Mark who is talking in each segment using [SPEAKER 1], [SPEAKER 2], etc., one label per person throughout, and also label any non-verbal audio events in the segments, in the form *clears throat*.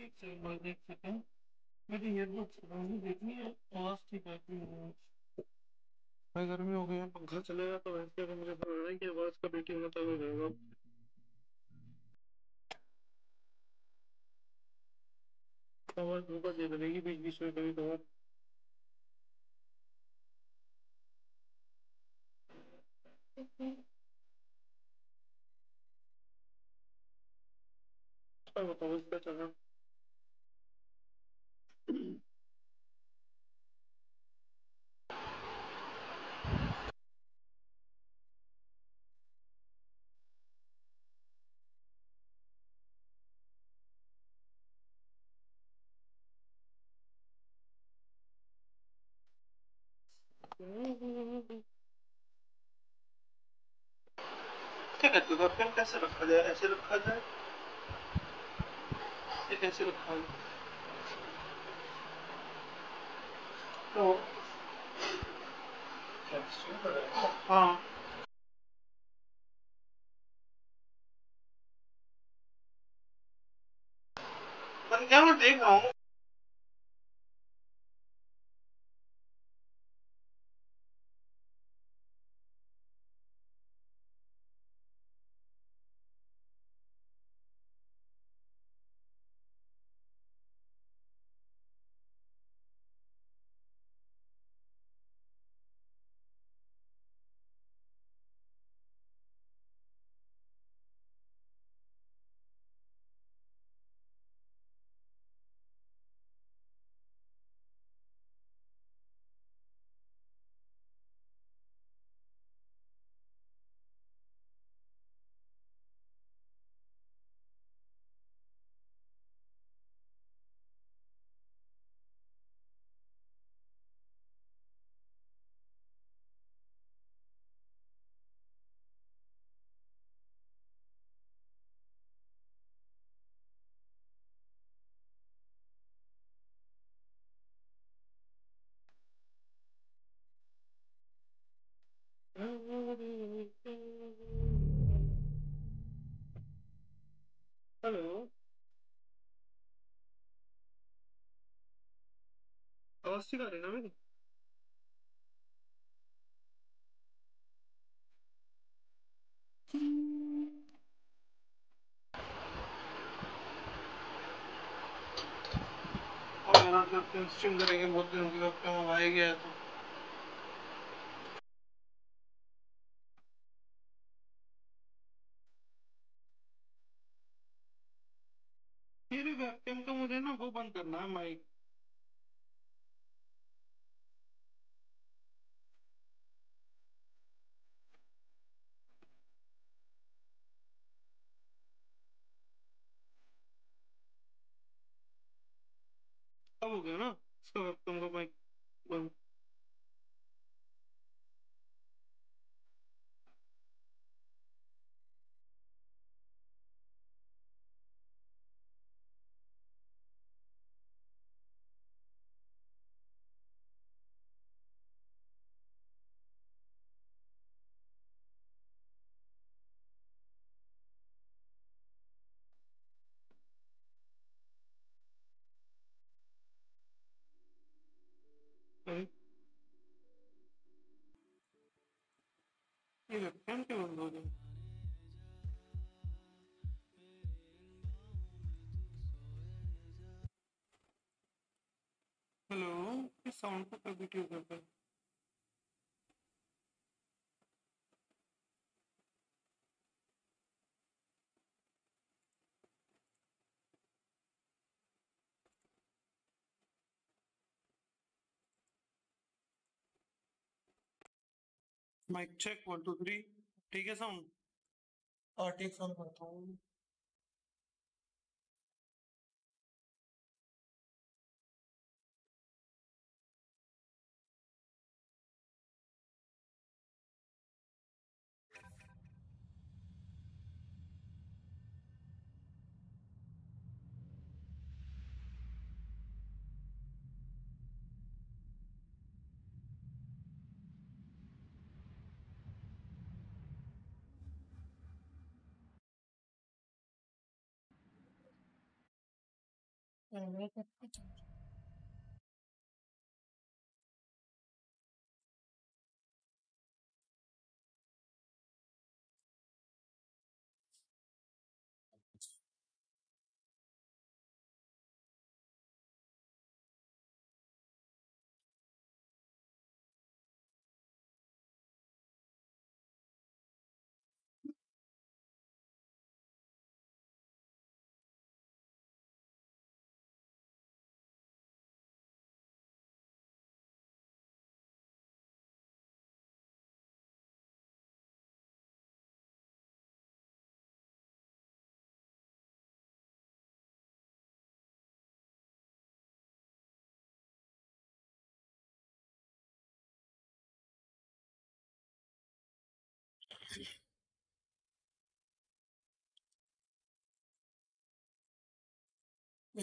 [SPEAKER 1] एक सेकंड भाई एक सेकंड देखनी है है गर्मी हो गई है, पंखा चलेगा तो वैसे अगर मुझे पता है कि आवाज़ का बेटी होना तो हो जाएगा। आवाज़ धोखा दे देगी बीच बीच में कभी कभार कैसे रखा जाए? ऐसे रखा जाए? ये रखा जाए? तो हाँ। मैं क्या मैं देख रहा हूँ? आवाज़ ठीक आ रही है ना मेरी और यार जब स्ट्रीम करेंगे बहुत दिन होगी अब क्या आए गया तो mic check one two three ठीक है साउंड और ठीक साउंड करता हूँ। ये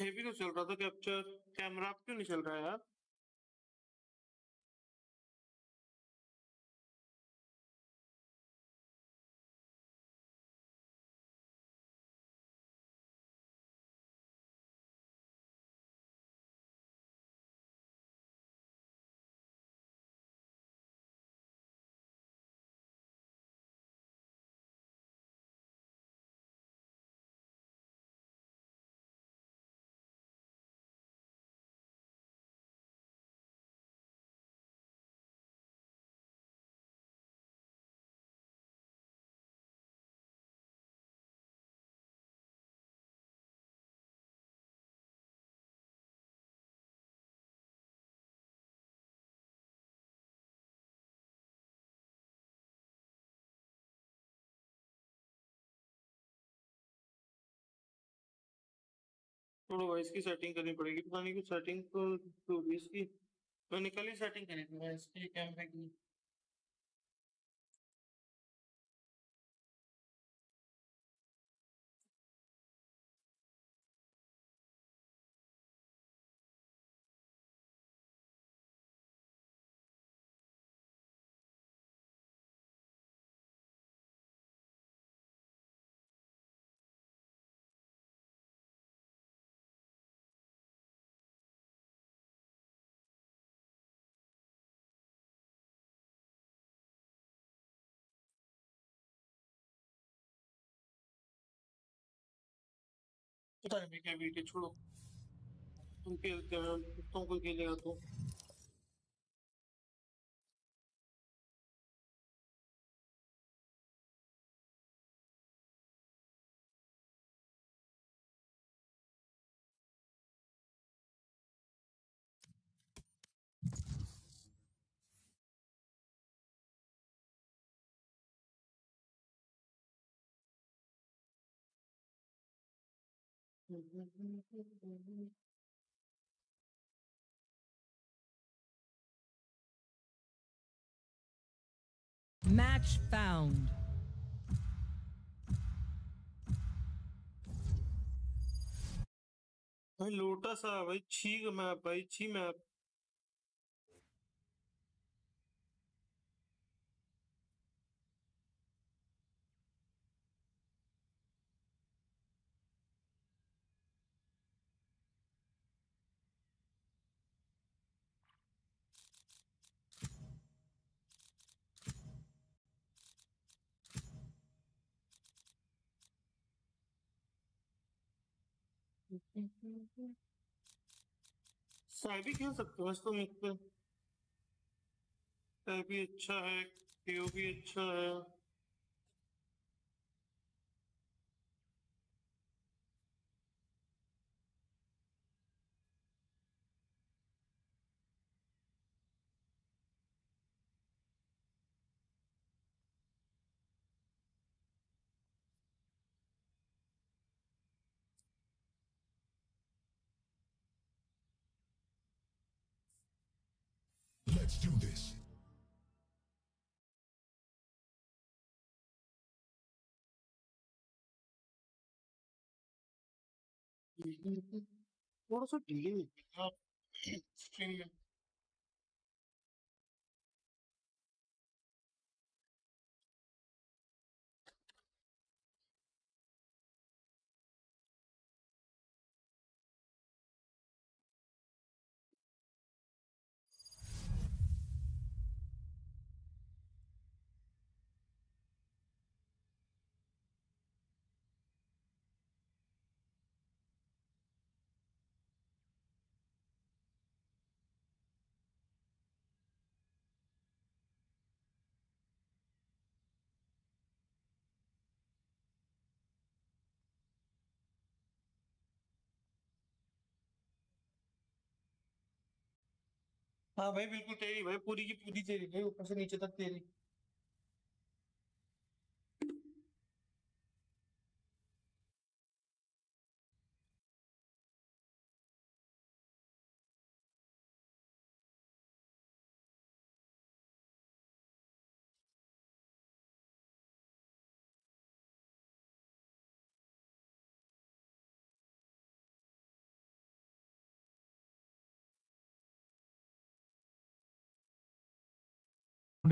[SPEAKER 1] भी तो चल रहा था कैप्चर कैमरा क्यों नहीं चल रहा है यार? थोड़ा वॉइस की सेटिंग करनी पड़ेगी। पता नहीं कि सेटिंग तो इसकी मैंने कल ही सेटिंग करी थी वॉइस की कैमरे की। पता नहीं क्या वीडियो छोड़ो। तुम खेलते को तुमको खेलेगा तो।
[SPEAKER 2] Match found.
[SPEAKER 1] भाई लोटस सा भाई छी मैप भाई छी मैप भी खेल सकते हो वैसे तो मिड पे भी अच्छा है क्यू भी अच्छा है। थोड़ा सा डिले आप
[SPEAKER 3] हाँ भाई, बिल्कुल तेरी, भाई, पूरी की पूरी तेरी, भाई, ऊपर से नीचे तक तेरी।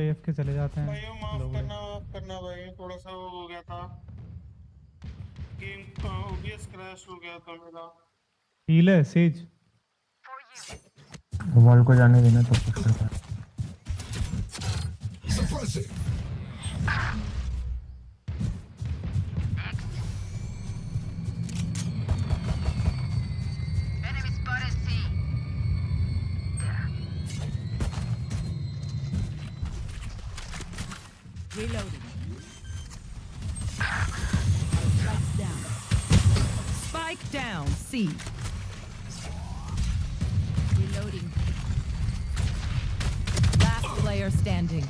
[SPEAKER 1] एफ़ के चले जाते हैं।
[SPEAKER 3] भाई माफ़ करना माफ़ करना भाई थोड़ा सा वो हो गया था। गेम का ओबीएस क्रैश हो गया था मेरा।
[SPEAKER 1] हील है सेज
[SPEAKER 4] वॉल को जाने देना तो कुछ करता है।
[SPEAKER 5] Reloading. Spike down. Spike down, C. Reloading. Last player standing.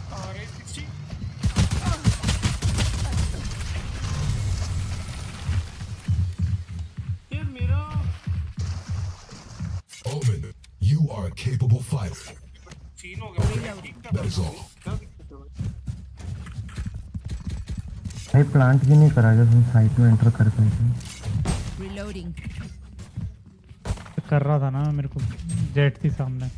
[SPEAKER 6] Omen, you are a capable fighter. That is all.
[SPEAKER 3] भाई
[SPEAKER 4] प्लांट भी नहीं करा जब हम साइट में एंटर कर गए थे।
[SPEAKER 5] रिलोडिंग
[SPEAKER 1] कर रहा था ना मेरे को जेट थी सामने।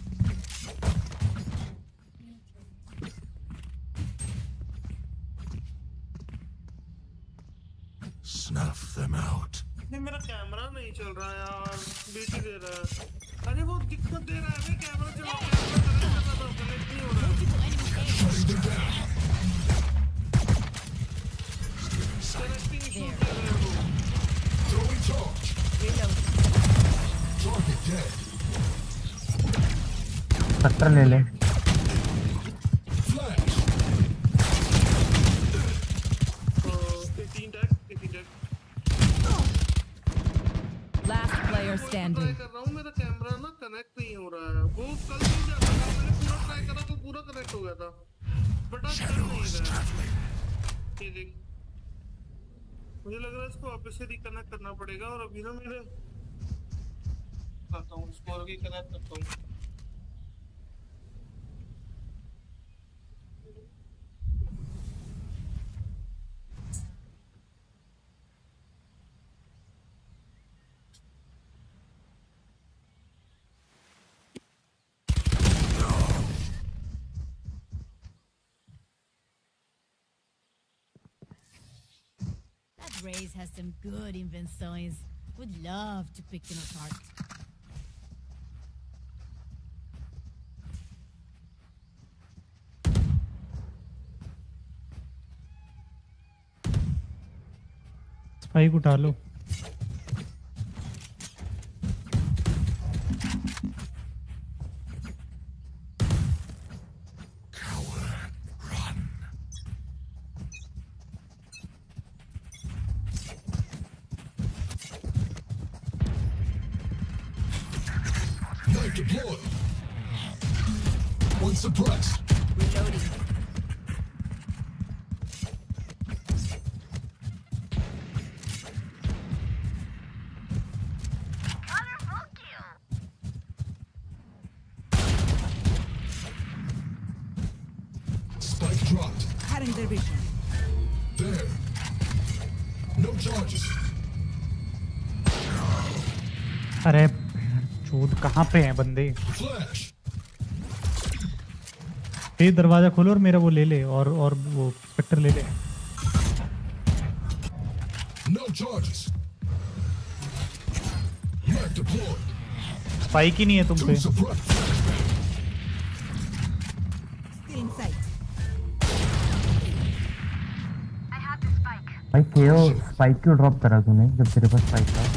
[SPEAKER 7] That Raze has some good invenções. Would love to pick them apart.
[SPEAKER 1] Spike उठा लो कहाँ पे हैं बंदे? ये दरवाज़ा खोलो और मेरा वो ले ले और और वो स्पेक्टर ले ले। स्पाइक ही नहीं है तुम पे.
[SPEAKER 4] भाई केओ स्पाइक क्यों ड्रॉप करा तूने जब तेरे पास स्पाइक था?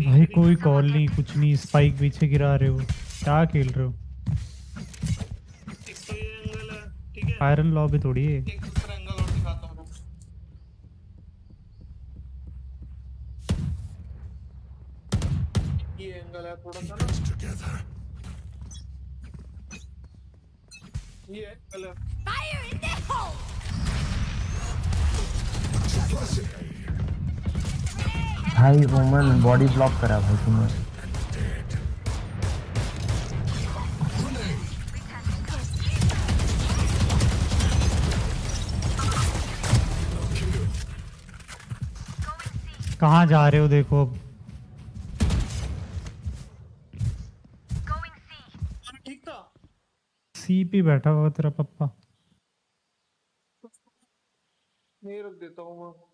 [SPEAKER 3] भाई कोई कॉल नहीं कुछ नहीं स्पाइक पीछे गिरा रहे हो। क्या खेल रहे हो? आयरन लॉबी थोड़ी है।
[SPEAKER 1] एक दूसरा एंगल और दिखाता हूँ ये एंगल है।
[SPEAKER 4] भाई ओमन बॉडी ब्लॉक करा भाई तुमने.
[SPEAKER 3] कहाँ जा रहे हो देखो अब? सी पे बैठा हुआ तेरा पप्पा।
[SPEAKER 1] नहीं रख देता हूँ मैं।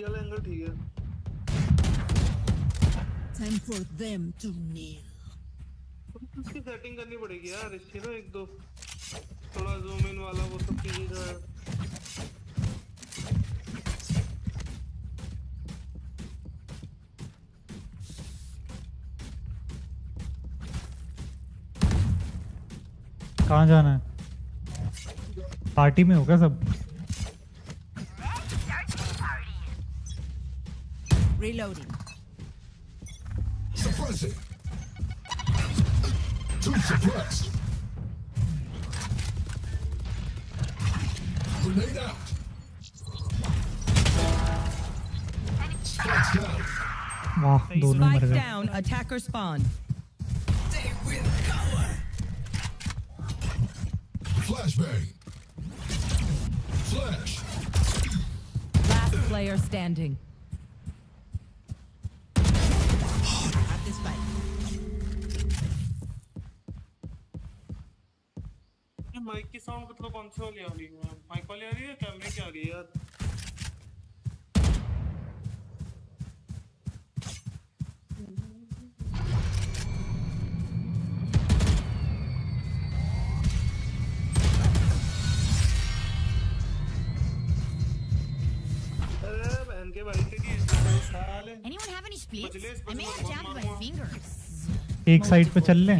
[SPEAKER 1] ये वाला एंगल ठीक है।
[SPEAKER 2] Time for them to kneel.
[SPEAKER 1] उसकी सेटिंग करनी पड़ेगी यार इसकी ना एक दो थोड़ा जूम इन वाला वो सब चीज़ें जो है।
[SPEAKER 3] कहाँ जाना है? पार्टी में होगा सब?
[SPEAKER 2] Reloading.
[SPEAKER 6] Suppressing. Too suppressed. Grenade out. Spikes down.
[SPEAKER 3] Wow,
[SPEAKER 2] Spike down, attacker spawn. They will cover.
[SPEAKER 6] Flashbang. Flash.
[SPEAKER 2] Last player standing.
[SPEAKER 1] ये माइक की साउंड मतलब कौन सी वाली आ रही है? माइक वाली आ रही है कैमरे की आ रही है यार? अरे बहन के भाई की साले
[SPEAKER 7] Anyone have any splits? I may have
[SPEAKER 1] bajle,
[SPEAKER 7] my fingers.
[SPEAKER 3] एक साइड पे चल लें।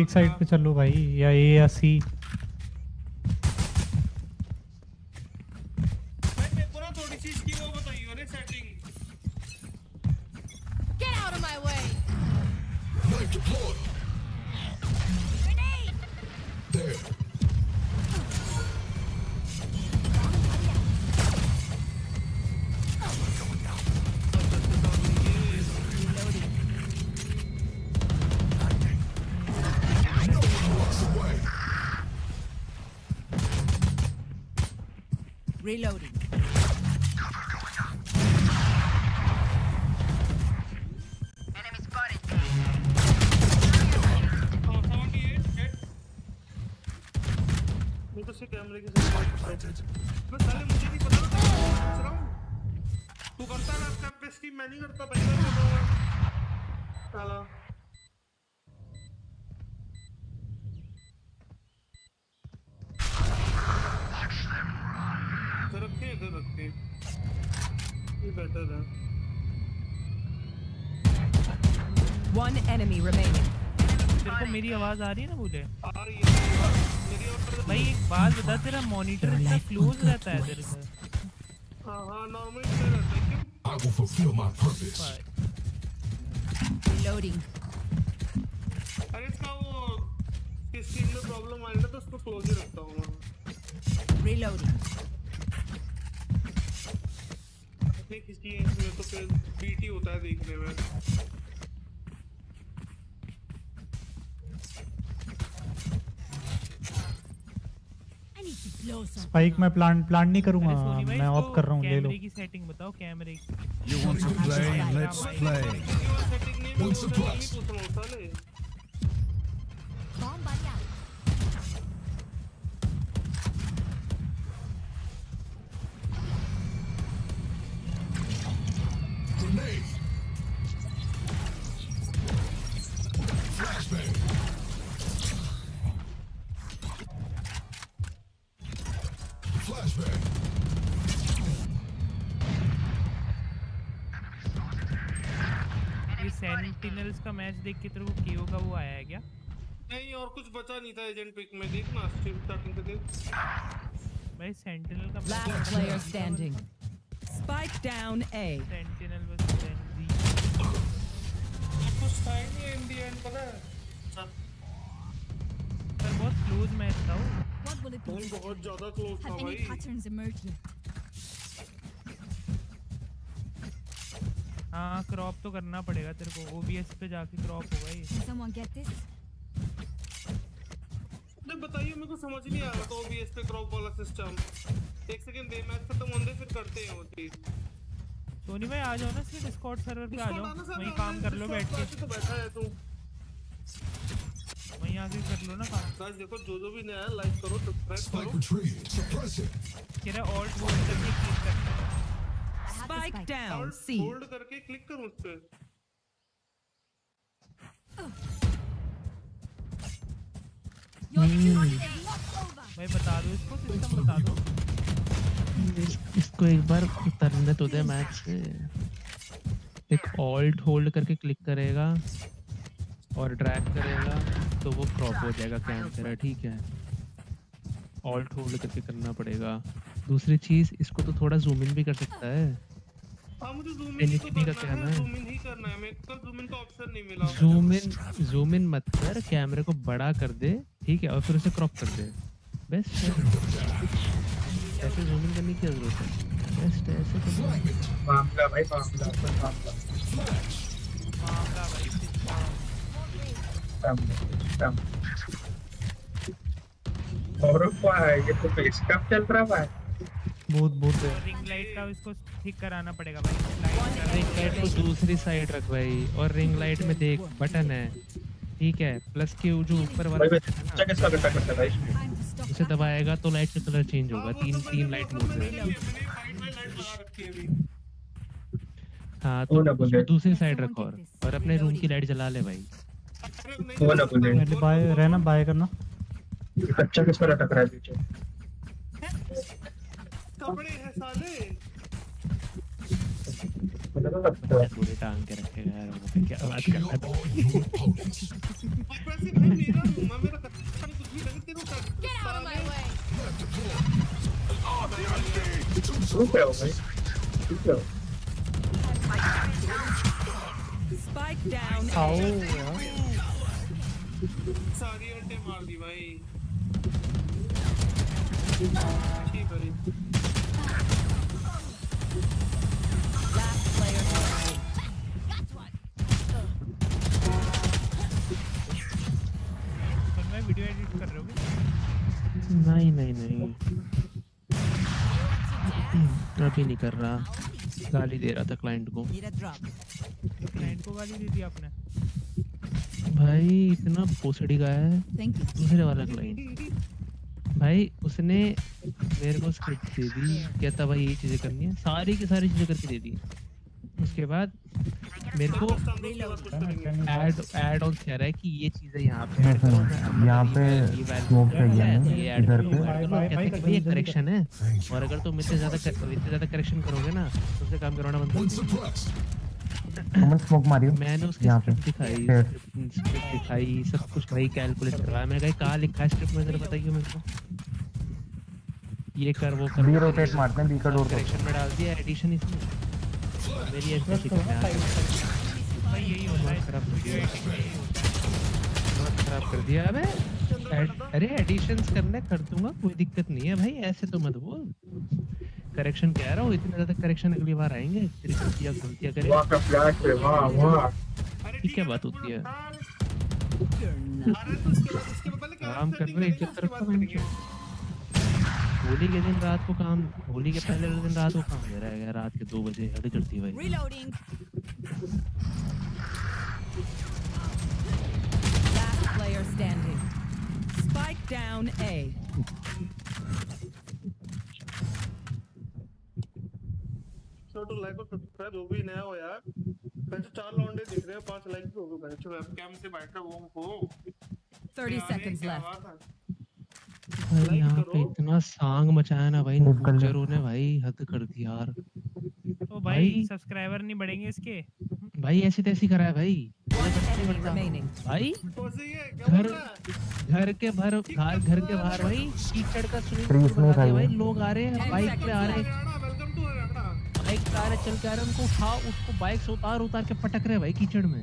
[SPEAKER 3] एक साइड पे चलो भाई या ए या सी
[SPEAKER 8] आवाज़ आ रही है ना मुझे?
[SPEAKER 1] आ रही है
[SPEAKER 8] भाई एक बात बता तेरा मॉनिटर इतना क्लोज रहता है तेरे से।
[SPEAKER 1] हाँ हाँ है
[SPEAKER 6] I will fulfill my purpose.
[SPEAKER 2] Reloading.
[SPEAKER 1] अरे इसका वो किस चीज़ में प्रॉब्लम आई ना तो उसको क्लोज ही रखता हूँ मैं।
[SPEAKER 2] Reloading.
[SPEAKER 1] अपनी किसी इसमें तो फिर बीटी होता है देखने में
[SPEAKER 7] I need to blow some.
[SPEAKER 3] Spike मैं प्लान प्लान नहीं करूँगा। मैं ऑफ़ कर रहा हूँ ले लो।
[SPEAKER 8] कैमरे की सेटिंग बताओ कैमरे की
[SPEAKER 6] You want to play? Let's play.
[SPEAKER 8] भाई सेंटिनल का
[SPEAKER 5] Last player standing. Spike down A.
[SPEAKER 8] Sentinel versus frenzy
[SPEAKER 1] कुछ था ही नहीं एंड पता है। सब
[SPEAKER 8] पर बहुत क्लोज मैच था वो।
[SPEAKER 1] बहुत ज़्यादा क्लोज था भाई।
[SPEAKER 7] emerged yet?
[SPEAKER 8] हाँ क्रॉप तो करना पड़ेगा तेरे को। ओबीएस पे जाके क्रॉप होगा ये
[SPEAKER 7] Can someone get this?
[SPEAKER 1] नहीं बताइए मेरे को समझ नहीं आ रहा था ओबीएस पे क्रॉप वाला सिस्टम एक सेकंड दे मैच खत्म होने फिर करते हैं वो चीज़।
[SPEAKER 8] सोनी भाई आ जाओ ना इसलिए डिस्कॉर्ड सर्वर पे आ जाओ। वहीं काम कर लो बैठ के।
[SPEAKER 1] तो बैठा है तू।
[SPEAKER 8] वहीं आके कर लो ना काम।
[SPEAKER 1] गाइस देखो जो जो भी नया लाइक करो सब्सक्राइब करो।
[SPEAKER 6] It.
[SPEAKER 8] ऑल्ट होल्ड करके क्लिक करना है
[SPEAKER 5] down
[SPEAKER 1] और
[SPEAKER 5] C.
[SPEAKER 1] होल्ड करके क्लिक करूँ उस पे।
[SPEAKER 8] भाई बता दो इसको सिस्टम बता दो।
[SPEAKER 9] इसको एक बार उतरने तो दे मैच से एक ऑल्ट होल्ड करके क्लिक करेगा और ड्रैग करेगा तो वो क्रॉप हो जाएगा कैम तेरा ठीक है। ऑल्ट होल्ड करके करना पड़ेगा। दूसरी चीज़ इसको तो थोड़ा जूम इन भी कर सकता है।
[SPEAKER 1] हाँ मुझे जूम इन
[SPEAKER 9] Infinity
[SPEAKER 1] तो
[SPEAKER 9] का
[SPEAKER 1] करना
[SPEAKER 9] कहना
[SPEAKER 1] है। जूम इन ही करना है मेरे को जूम इन का ऑप्शन नहीं मिला
[SPEAKER 9] जूम इन जूम इन मत कर कैमरे को बड़ा कर दे ठीक है और फिर उसे क्रॉप कर दे। बेस्ट ऐसे जूम इन करने की ज़रूरत है? बेस्ट ऐसे तो
[SPEAKER 10] मामला भाई मामला मामला।
[SPEAKER 8] मामला भाई
[SPEAKER 10] मामला, मामला। और क्या है ये तो बेस कब चल रहा है।
[SPEAKER 3] बहुत बहुत है।
[SPEAKER 8] रिंग लाइट का इसको ठीक कराना पड़ेगा भाई।
[SPEAKER 9] रिंग लाइट को दूसरी साइड रख भाई और रिंग लाइट में देख बटन है। ठीक है प्लस के जो ऊपर वाला
[SPEAKER 10] भाई
[SPEAKER 9] है
[SPEAKER 10] बच्चा किसका करता है.
[SPEAKER 9] ना, उसे दबाएगा तो लाइट का कलर चेंज होगा। तीन तीन लाइट मोड में
[SPEAKER 1] मैंने में लाइट लगा रखी है अभी।
[SPEAKER 9] हाँ तो दूसरी साइड रखो और और अपने रूम की लाइट जला ले भाई।
[SPEAKER 10] वो ना बोले।
[SPEAKER 3] पहले बाय रहना बाय करना।
[SPEAKER 10] ये बच्चा किस पर अटक रहा है? पीछे
[SPEAKER 1] कपड़े हैं साले
[SPEAKER 10] मुझे तो लगता है
[SPEAKER 9] पूरे टांग के रखेगा यार वहाँ पे क्या बात कर
[SPEAKER 6] Kill
[SPEAKER 9] रहा था
[SPEAKER 6] all your opponents.
[SPEAKER 1] और वैसे भाई मेरा रूम है मेरा कच्चा कुछ भी लगे तेरे को
[SPEAKER 7] Get out of my way.
[SPEAKER 10] तू क्या हो भाई तू क्या हो
[SPEAKER 5] Spike down
[SPEAKER 3] आओ
[SPEAKER 5] A.
[SPEAKER 3] यार
[SPEAKER 1] सारी अड्डे मार दी भाई
[SPEAKER 8] मैं वीडियो एडिट कर रहे हो
[SPEAKER 9] नहीं नहीं नहीं। अभी नहीं कर रहा। गाली दे रहा था क्लाइंट को.
[SPEAKER 8] क्लाइंट को गाली दे दी आपने।
[SPEAKER 9] भाई इतना पोसड़ी का है। दूसरे वाला क्लाइंट भाई उसने मेरे को स्क्रिप्ट दे दी। कहता भाई ये चीज़ें करनी है। सारी की सारी चीज़ें करके दे दी। उसके बाद मेरे को ऐड ऐड ऑन कह रहा है कि ये चीज़ें यहाँ पे ऐड करो मैं-
[SPEAKER 4] यहाँ पे
[SPEAKER 9] ये value
[SPEAKER 4] smoke
[SPEAKER 9] है, ये add
[SPEAKER 4] इधर पे।
[SPEAKER 3] भाई,
[SPEAKER 9] कहते हैं कि ये करेक्शन है और अगर तुम इतने ज़्यादा कर- इतने ज़्यादा करेक्शन करोगे ना तो उससे काम करवाना बंद कर
[SPEAKER 4] स्मोक मारियो
[SPEAKER 9] मैंने उसकी
[SPEAKER 4] यहाँ पे।
[SPEAKER 9] स्क्रिप्ट दिखाई. स्क्रिप्ट दिखाई सब कुछ वही कैलकुलेट करवाया। मैंने कहा कहाँ लिखा है स्क्रिप्ट में जरा बताइए मेरे को। ये कर वो कर
[SPEAKER 4] बी रोटेट मारते हैं बी का डोर
[SPEAKER 9] करेक्शन में डाल दिया एडिशन इसमें मेरी ऐसी ऐसी है
[SPEAKER 8] भाई यही होता है
[SPEAKER 9] खराब कर दिया बहुत खराब कर दिया अबे अरे एडिशंस करने कर दूँगा कोई दिक्कत नहीं है भाई ऐसे तो मत बोल। करेक्शन कह रहा हूँ? इतने ज़्यादा करेक्शन अगली बार आएँगे? तेरी गलतियाँ गलतियाँ करें
[SPEAKER 10] वाह का फ्लैश वाह वाह।
[SPEAKER 9] ये क्या बात होती है. काम कर रहे हैं इज़्ज़त मैंने होली के दिन रात को काम होली के पहले दिन रात को काम दे रहा है रात के दो बजे हद करती है भाई
[SPEAKER 7] Reloading.
[SPEAKER 5] Last player standing. Spike down A.
[SPEAKER 1] So like और सब्सक्राइब जो भी नया हो यार वैसे चार लौंडे दिख रहे हैं पाँच लाइक भी हो गए वेबकैम से बैठ वो को
[SPEAKER 5] 30 seconds left.
[SPEAKER 9] भाई यहाँ पे इतना सांग मचाया ना भाई गुज्जरों ने भाई हद कर दी यार।
[SPEAKER 8] तो भाई
[SPEAKER 9] भाई-
[SPEAKER 8] सब्सक्राइबर नहीं बढ़ेंगे इसके।
[SPEAKER 9] भाई ऐसी तैसी करा है भाई। भाई घर घर के भर घर घर के बाहर भाई। कीचड़ का
[SPEAKER 4] खाई
[SPEAKER 9] भाई लोग आ रहे हैं बाइक पे आ रहे हैं। बाइक पे आ रहे चल के आ रहे हैं उनको उठा उसको बाइक से उतार उतार के पटक रहे भाई कीचड़ में।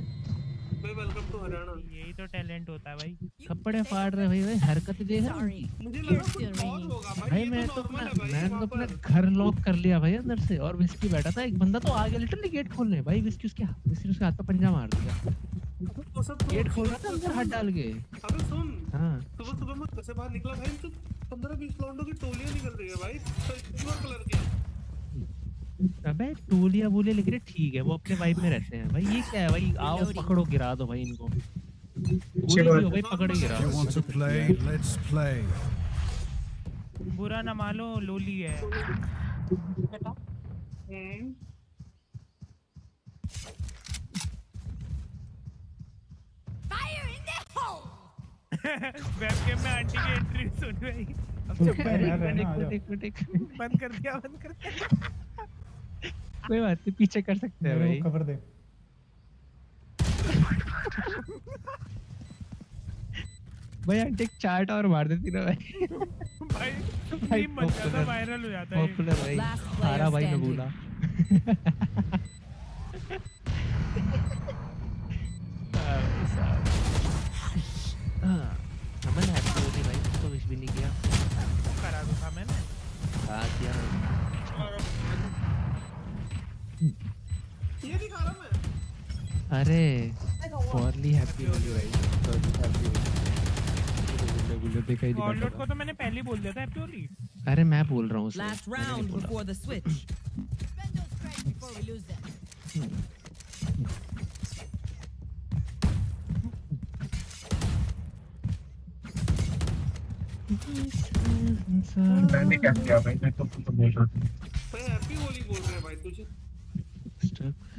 [SPEAKER 1] भाई वेलकम टू हरियाणा।
[SPEAKER 8] यही तो टैलेंट होता है भाई।
[SPEAKER 9] कपड़े फाड़ रहे भाई भाई हरकत देख रहे
[SPEAKER 1] मुझे लगा कुछ और होगा भाई
[SPEAKER 9] भाई मैं
[SPEAKER 1] तो
[SPEAKER 9] तो अपना मैं तो अपना घर लॉक कर लिया भाई अंदर से और विस्की बैठा था एक बंदा तो आ गया लिटरली गेट खोलने। भाई विस्की उसके विस्की उसके हाथ पे पंजा मार दिया।
[SPEAKER 1] तो सब
[SPEAKER 9] गेट खोल रहा था अंदर हाथ डाल के।
[SPEAKER 1] अबे सुन।
[SPEAKER 9] हाँ।
[SPEAKER 1] सुबह सुबह मैं घर से बाहर निकला भाई तो पंद्रह बीस लौंडों की टोलियाँ निकल रही है भाई सिल्वर कलर की।
[SPEAKER 9] अबे टोलिया बोलिया लेकिन ठीक है वो अपने वाइब में रहते हैं। भाई ये क्या है? भाई *laughs* आओ पकड़ो गिरा दो भाई इनको। भाई पकड़ गिरा दो।
[SPEAKER 6] Play? Let's play.
[SPEAKER 8] बुरा ना मानो लोली है! वेबकैम *laughs* में आंटी की एंट्री सुन भाई *laughs* अब चुप।
[SPEAKER 9] एक मिनट एक मिनट।
[SPEAKER 8] बंद कर दिया बंद कर दिया।
[SPEAKER 9] कोई बात नहीं पीछे कर सकते हैं भाई।
[SPEAKER 3] कवर दे।
[SPEAKER 9] भाई आंटी एक चार्ट और मार देती ना भाई।
[SPEAKER 8] भाई
[SPEAKER 9] भाई
[SPEAKER 8] मीम बन जाता वायरल हो जाता है।
[SPEAKER 9] पॉपुलर भाई। सारा भाई
[SPEAKER 5] standing.
[SPEAKER 9] नबूला हाँ, भाई साहब। हाँ, हैप्पी होली भाई तो विश भी नहीं किया।
[SPEAKER 8] करा दो था मैंने।
[SPEAKER 9] हाँ किया।
[SPEAKER 1] ये दिखा रहा मैं।
[SPEAKER 9] अरे फॉरली हैप्पी होली भाई। फॉरली हैप्पी होली बुल्ले बुल्ले देखा ही
[SPEAKER 8] गॉडलोड
[SPEAKER 9] दिखा
[SPEAKER 8] को तो मैंने पहले ही बोल दिया था हैप्पी होली
[SPEAKER 9] अरे मैं बोल रहा हूँ मैंने नहीं
[SPEAKER 5] round
[SPEAKER 9] बोला।
[SPEAKER 5] before the switch.
[SPEAKER 7] Spend those credits before we
[SPEAKER 10] मैंने क्या किया भाई? मैं तो तो बोल रहा था।
[SPEAKER 1] भाई हैप्पी होली बोल रहे हैं भाई तुझे
[SPEAKER 9] Stuck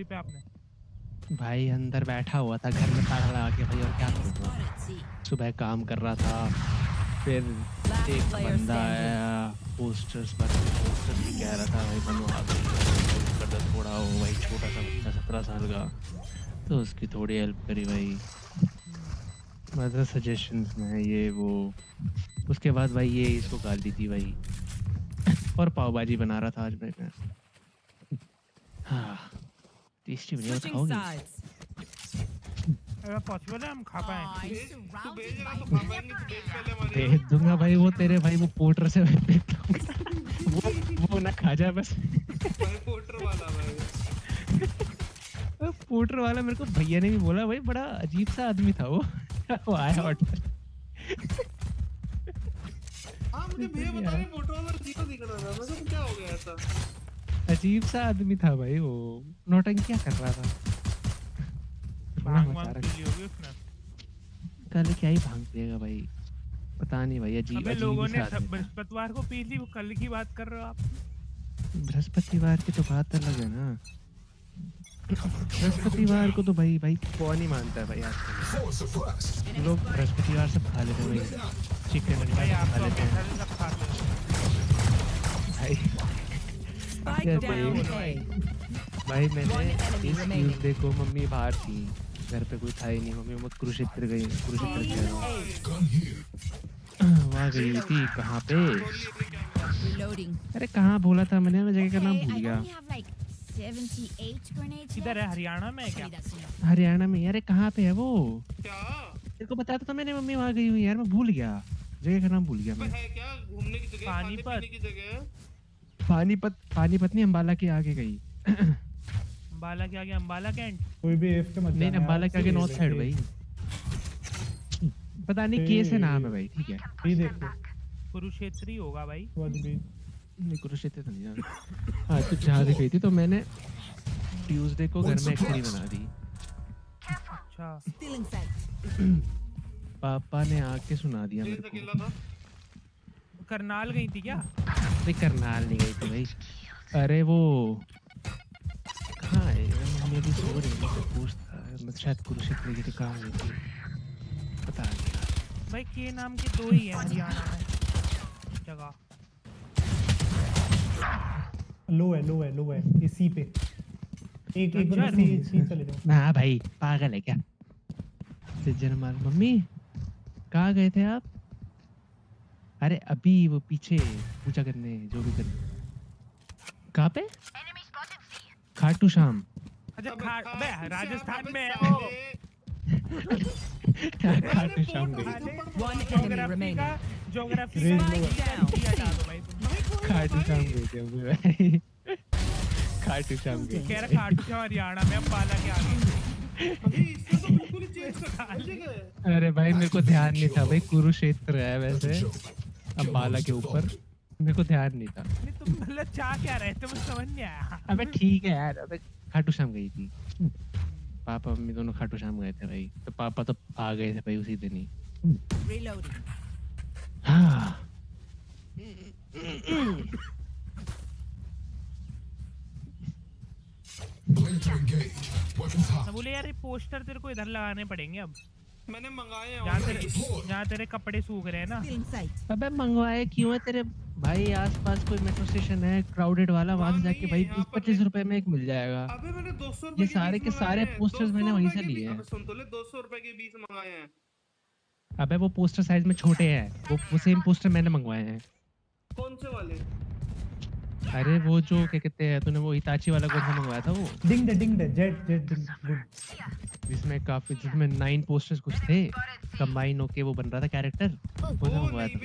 [SPEAKER 8] बे पे आपने?
[SPEAKER 9] भाई, अंदर बैठा हुआ था, घर में ताला लगा के भाई और क्या करूँगा सुबह काम कर रहा था, फिर एक बंदा आया पोस्टर्स पर पोस्टर्स भी कह रहा था, भाई दो कर दो थोड़ा, वो भाई छोटा सा बच्चा, सत्रह साल का। तो उसकी थोड़ी हेल्प करी भाई। मदर सजेशंस में ये, वो, उसके बाद भाई ये इसको गाल दी थी भाई। और पाव भाजी बना रहा था आज मैं मैं। हाँ। टेस्टी बनी
[SPEAKER 5] Switching
[SPEAKER 9] खाओगी.
[SPEAKER 8] अगर पॉसिबल है हम खा पाए
[SPEAKER 1] तू भेज रहा तो खा पाएँगे तू भेज पहले हमारे
[SPEAKER 9] भेज दूँगा भाई वो तेरे भाई वो पोर्टर से मैं भेज दूँगा वो वो ना खा जाए बस।
[SPEAKER 1] भाई पोर्टर वाला भाई
[SPEAKER 9] पोर्टर वाला मेरे को भैया ने भी बोला भाई बड़ा अजीब सा आदमी था वो। वो आया ऑर्डर
[SPEAKER 1] हाँ मुझे भैया बता रहे फ़ोटो वाला ज़ीरो दिख रहा था। मैं क्या हो गया ऐसा?
[SPEAKER 9] अजीब सा आदमी था भाई वो। नौटंकियाँ कर रहा था? कल क्या ही भाँग पिएगा भाई? पता नहीं भाई अजीब
[SPEAKER 8] अबे
[SPEAKER 9] अजीब
[SPEAKER 8] लोगों ने। बृहस्पतिवार को पी ली वो कल की बात कर रहे हो आप?
[SPEAKER 9] बृहस्पतिवार की तो बात अलग है ना। बृहस्पतिवार को तो भाई भाई कौन ही मानता है भाई आजकल लोग बृहस्पतिवार सब खा लेते हैं भाई। चिकन अंडा
[SPEAKER 8] भाई आप
[SPEAKER 9] खा
[SPEAKER 8] तो
[SPEAKER 9] लेते हैं। भाई भाई मैंने इस ट्यूसडे को मम्मी बाहर थी। घर पे कोई था ही नहीं मम्मी मत कुरुक्षेत्र गई कुरुक्षेत्र कह रहा हूँ वहाँ गई थी कहाँ पे? अरे कहाँ बोला था मैंने? मैं जगह का नाम भूल गया।
[SPEAKER 7] only have like 78 grenades
[SPEAKER 8] किधर है हरियाणा में क्या.
[SPEAKER 9] हरियाणा में अरे कहाँ पे है वो? तेरे को बताया तो मैंने मम्मी वहाँ गई हुई यार मैं भूल गया। जगह का नाम भूल गया
[SPEAKER 1] अबे
[SPEAKER 9] मैं।
[SPEAKER 1] है क्या? घूमने की जगह खाने
[SPEAKER 8] पानीपत।
[SPEAKER 9] पानीपत पानीपत नहीं अम्बाला के आगे गई।
[SPEAKER 8] अम्बाला के आगे अम्बाला कैंट
[SPEAKER 3] कोई भी एफ़ के मत
[SPEAKER 9] नहीं अम्बाला के आगे नॉर्थ साइड भाई। पता नहीं के से नाम है भाई ठीक है।
[SPEAKER 3] ये देखो
[SPEAKER 8] कुरुक्षेत्र ही होगा भाई।
[SPEAKER 9] नहीं कुरुक्षेत्र तो नहीं जाना। हाँ तो जहाँ से गई थी तो मैंने ट्यूसडे को घर में एक्चुअली बना दी।
[SPEAKER 8] अच्छा।
[SPEAKER 9] पापा ने आके सुना दिया मेरे को।
[SPEAKER 8] करनाल गई थी क्या?
[SPEAKER 9] अरे करनाल नहीं गई थी भाई। अरे वो कहाँ है? मम्मी अभी सो रही है पूछता है शायद कुरुक्षेत्र थी कहाँ गई थी? पता नहीं
[SPEAKER 8] भाई के नाम के दो ही है हरियाणा में जगह।
[SPEAKER 3] लो है लो है लो है इसी पे। एक एक
[SPEAKER 8] अच्छा,
[SPEAKER 3] सी सी चले जाओ।
[SPEAKER 9] ना भाई पागल है क्या? सिज्जर मार मम्मी कहाँ गए थे आप? अरे अभी वो पीछे पूजा करने जो भी करने। कहाँ पे. खाटू
[SPEAKER 8] अच्छा खा अबे राजस्थान में है *laughs*
[SPEAKER 9] खाटू
[SPEAKER 8] तुम।
[SPEAKER 9] खाटू भाई। खाटू गई
[SPEAKER 8] कह रहा खाटू श्याम हरियाणा में के आगे?
[SPEAKER 1] इसने तो बिल्कुल ही चेंज कर दिया
[SPEAKER 9] अरे भाई मेरे को ध्यान नहीं था भाई कुरुक्षेत्र है वैसे। अम्बाला के ऊपर मेरे को ध्यान नहीं था।
[SPEAKER 8] नहीं तुम मतलब चाह क्या रहे? थे मुझे समझ नहीं आया।
[SPEAKER 9] अबे ठीक है यार अबे खाटू श्याम गई थी। पापा मम्मी दोनों खाटू श्याम गए थे भाई। तो पापा तो आ गए थे भाई उसी दिन ही. हाँ.
[SPEAKER 8] बोले यार ये पोस्टर तेरे को इधर लगाने पड़ेंगे अब।
[SPEAKER 1] मैंने मंगाए हैं
[SPEAKER 8] जहाँ तेरे। जहाँ तेरे कपड़े सूख रहे हैं ना।
[SPEAKER 9] अबे मंगवाए क्यों है तेरे? भाई आसपास कोई मेट्रो स्टेशन है क्राउडेड वाला वहाँ से
[SPEAKER 1] वहाँ
[SPEAKER 9] जाके भाई बीस पच्चीस रुपए में एक मिल जाएगा।
[SPEAKER 1] अबे मैंने 200
[SPEAKER 9] ये सारे के सारे
[SPEAKER 1] हैं। 200
[SPEAKER 9] मैंने वहीं से लिए हैं।
[SPEAKER 1] अबे सुन तो ले 200 रुपए के 20 मंगाए हैं।
[SPEAKER 9] अबे वो पोस्टर साइज़ में छोटे हैं। वो वो सेम पोस्टर मैंने मंगवाए हैं।
[SPEAKER 1] कौन से वाले?
[SPEAKER 9] अरे वो जो क्या कहते हैं तूने वो हिताची वाला कौन सा मंगवाया था वो?
[SPEAKER 3] डिंग दे डिंग दे जेट जेट डिंग गुड
[SPEAKER 9] जिसमें काफ़ी जिसमें नाइन पोस्टर्स कुछ थे। कंबाइन होके वो बन रहा था कैरेक्टर वो सा मंगवाया था।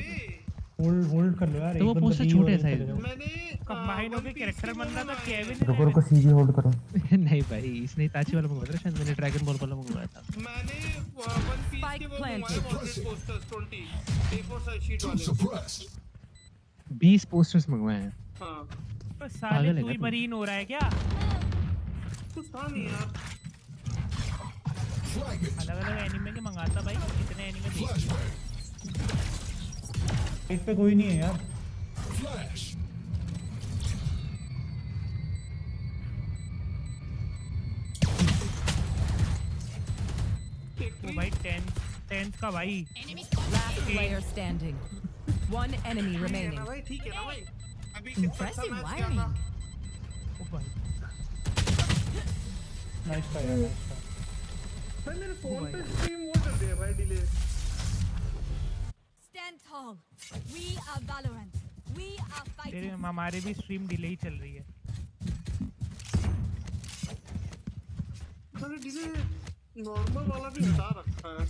[SPEAKER 3] होल्ड होल्ड कर लो यार
[SPEAKER 9] तो वो
[SPEAKER 3] बी
[SPEAKER 9] छोटे
[SPEAKER 3] जाओ।
[SPEAKER 1] मैंने
[SPEAKER 8] कंबाइन होके कैरेक्टर बन रहा था केविन
[SPEAKER 4] रुको रुको सीजी होल्ड करो। *laughs*
[SPEAKER 9] नहीं भाई इसने हिताची वाला मंगवाया था शायद मैंने ड्रैगन बॉल वाला मंगवाया था।
[SPEAKER 1] मैंने वन पीस के वो. मंगाए पोस्टर्स 20 A4 साइज़ शीट वाले।
[SPEAKER 6] suppressed.
[SPEAKER 9] बीस पोस्टर्स मंगवाए हैं।
[SPEAKER 1] हाँ।
[SPEAKER 8] साले तू
[SPEAKER 9] क्या
[SPEAKER 8] ही मरीन हो रहा है क्या?
[SPEAKER 1] कुछ था नहीं यार।
[SPEAKER 8] अलग अलग एनिमे के मंगाता भाई कितने एनिमे देख
[SPEAKER 3] पे कोई नहीं है यार।
[SPEAKER 6] Flash.
[SPEAKER 8] वो भाई टेंथ टेंथ का भाई।
[SPEAKER 5] Last player standing. One enemy
[SPEAKER 1] ठीक है
[SPEAKER 5] remaining.
[SPEAKER 1] ना भाई ठीक है ना भाई।
[SPEAKER 7] Impressive
[SPEAKER 1] मैच क्या
[SPEAKER 7] wiring.
[SPEAKER 1] था
[SPEAKER 8] ओ भाई
[SPEAKER 3] नाइस ट्राई यार नाइस
[SPEAKER 1] भाई मेरे फ़ोन पे स्ट्रीम वो कर दिया भाई delay
[SPEAKER 7] Stand tall. We are Valorant. We are
[SPEAKER 8] तेरे
[SPEAKER 7] fighting.
[SPEAKER 8] हमारे भी स्ट्रीम डिले ही चल रही है
[SPEAKER 1] मैंने डिले नॉर्मल वाला भी हटा रखा है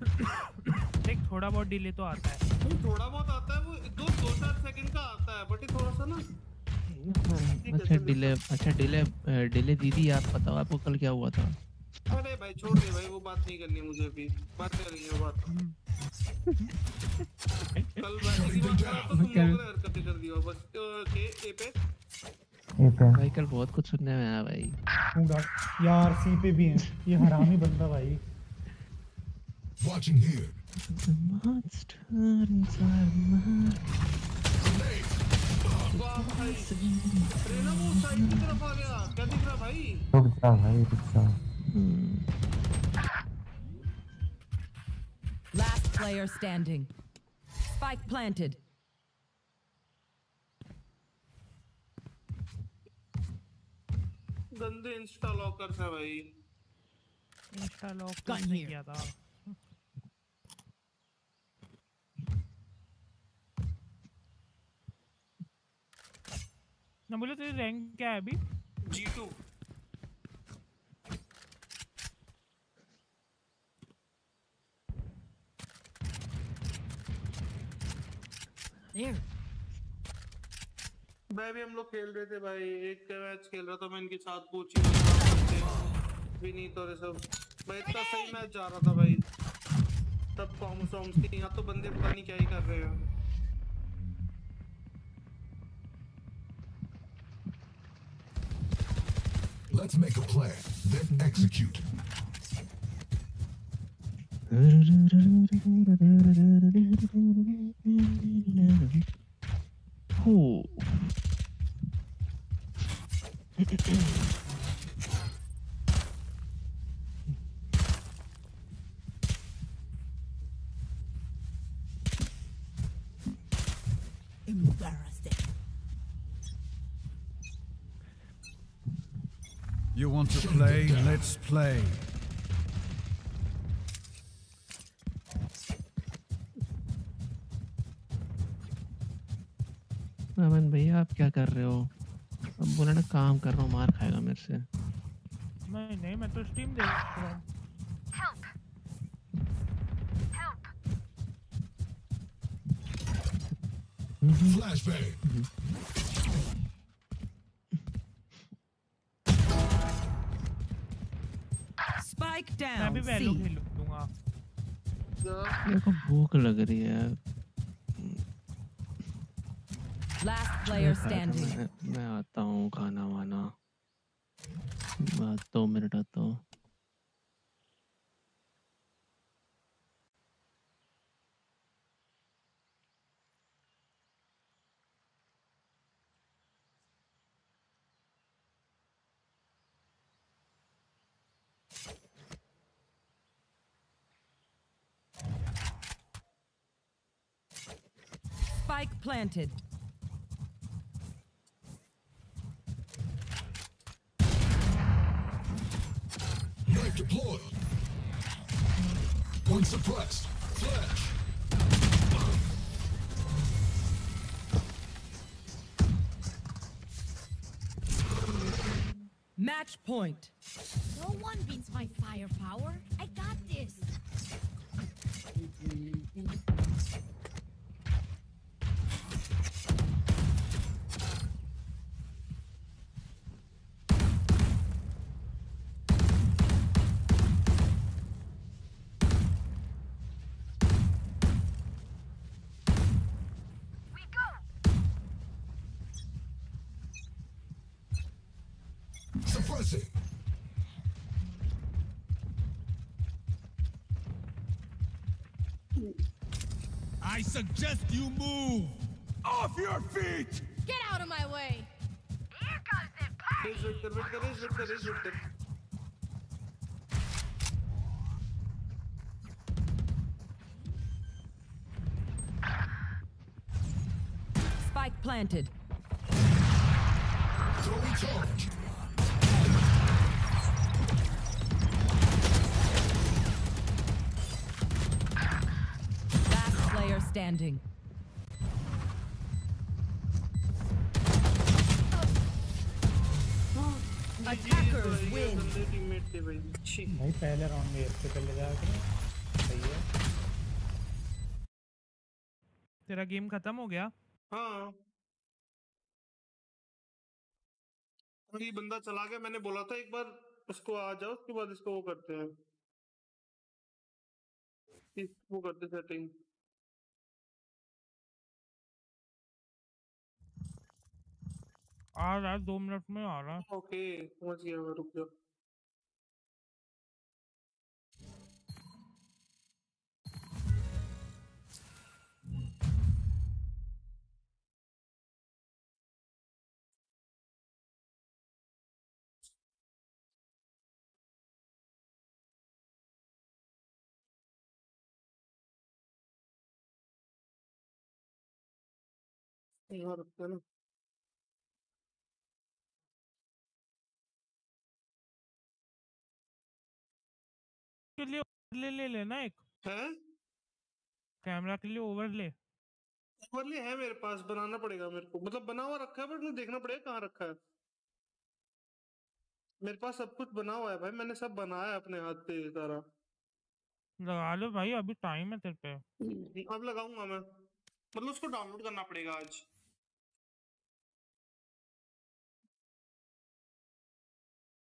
[SPEAKER 1] *coughs*
[SPEAKER 8] देख थोड़ा बहुत डिले तो आता है।
[SPEAKER 1] नहीं थोड़ा बहुत आता है वो दो दो चार सेकंड का आता है बट ये थोड़ा सा ना
[SPEAKER 9] अच्छा डिले अच्छा डिले डिले दीदी आप बताओ आपको कल क्या हुआ था?
[SPEAKER 1] अरे भाई छोड़ दे भाई वो बात नहीं करनी मुझे भी बात करेंगे वो बात। कल मैं इसी बात पर तो तुम लोगों हरकतें कर दी हो बस के ए पे।
[SPEAKER 9] भाई कल बहुत कुछ सुनने में आया भाई।
[SPEAKER 3] यार सी पे भी है ये हरामी बंदा भाई।
[SPEAKER 6] Watching here.
[SPEAKER 1] वाह भाई रेना वो साइड की तरफ़ आ गया क्या दिख रहा भाई
[SPEAKER 4] रुक जा भाई रुक जा
[SPEAKER 5] Last player standing. Spike planted.
[SPEAKER 1] गंदे इंस्टा लॉकर्स है भाई
[SPEAKER 8] इंस्टा लॉक
[SPEAKER 5] Gun
[SPEAKER 8] किसने
[SPEAKER 5] here.
[SPEAKER 8] किया था ना बोले तेरी रैंक क्या है अभी?
[SPEAKER 1] G two
[SPEAKER 7] There.
[SPEAKER 1] मैं भी हम लोग खेल रहे थे भाई एक मैच खेल रहा था मैं इनके साथ कोचिंग वगैरह विनीत और सब। भाई इतना सही मैच जा रहा था भाई। सब कॉम्स वॉम्स के यहाँ तो बंदे पता नहीं क्या ही कर रहे हैं।
[SPEAKER 6] Let's make a plan, then execute.
[SPEAKER 9] Oh.
[SPEAKER 11] Want to play? Let's play.
[SPEAKER 9] अमन भैया आप क्या कर रहे हो अब बोला ना काम कर रहा हूँ मार खाएगा मेरे से
[SPEAKER 8] नहीं नहीं मैं तो स्ट्रीम देख रहा हूँ
[SPEAKER 12] Help. Help.
[SPEAKER 6] Flashbang.
[SPEAKER 8] मैं भी
[SPEAKER 5] वैल्यू
[SPEAKER 8] वैलो खेल लूँगा
[SPEAKER 9] मेरे को भूख लग रही है। लास्ट प्लेयर
[SPEAKER 5] स्टैंडिंग
[SPEAKER 9] मैं, मैं आता हूँ खाना वाना। बात दो मिनट आता हूँ।
[SPEAKER 5] Planted.
[SPEAKER 6] Knife deployed. One suppressed. Flash.
[SPEAKER 5] Match point.
[SPEAKER 7] No one beats my firepower. I got this.
[SPEAKER 11] I suggest you move! Off your feet!
[SPEAKER 7] Get out of my way!
[SPEAKER 12] Here comes the party!
[SPEAKER 5] Spike planted.
[SPEAKER 6] Charge.
[SPEAKER 5] Standing.
[SPEAKER 1] Attackers win. भाई
[SPEAKER 3] पहले round में इससे पहले जाकर सही है।
[SPEAKER 8] तेरा game खत्म हो गया?
[SPEAKER 1] हाँ। ये बंदा चला गया मैंने बोला था एक बार उसको आ जाओ उसके बाद इसको वो करते हैं। इस- वो करते सेटिंग
[SPEAKER 8] आ रहा है दो मिनट में आ रहा है।
[SPEAKER 1] ओके समझ गया मैं, रुक जाओ। यहाँ रखते हैं ना।
[SPEAKER 8] के लिए ओवरले ले लेना एक।
[SPEAKER 1] है?
[SPEAKER 8] कैमरा के लिए ओवरले
[SPEAKER 1] ओवरले है मेरे पास बनाना पड़ेगा मेरे को। मतलब बना हुआ रखा है बट मुझे देखना पड़ेगा कहाँ रखा है। मेरे पास सब कुछ बना हुआ है भाई मैंने सब बनाया अपने हाथ से सारा।
[SPEAKER 8] लगा लो भाई अभी टाइम है तेरे पे।
[SPEAKER 1] अब लगाऊँगा मैं। मतलब उसको डाउनलोड करना पड़ेगा आज।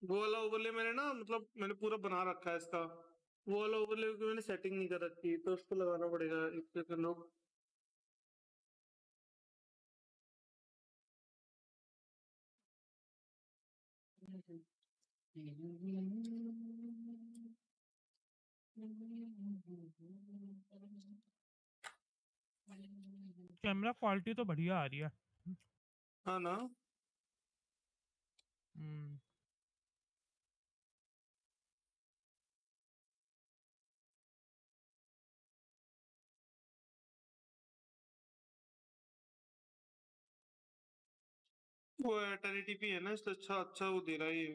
[SPEAKER 1] वो वाला ओवरले मैंने ना मतलब मैंने पूरा बना रखा है इसका। वो वाला ओवरले की मैंने सेटिंग नहीं कर रखी तो उसको लगाना पड़ेगा एक सेकंड रुक
[SPEAKER 8] कैमरा क्वालिटी तो बढ़िया आ रही है।
[SPEAKER 1] हाँ ना?
[SPEAKER 8] हम्म।
[SPEAKER 1] वो टेन है ना, इसलिए अच्छा अच्छा वो दे रहा है ये।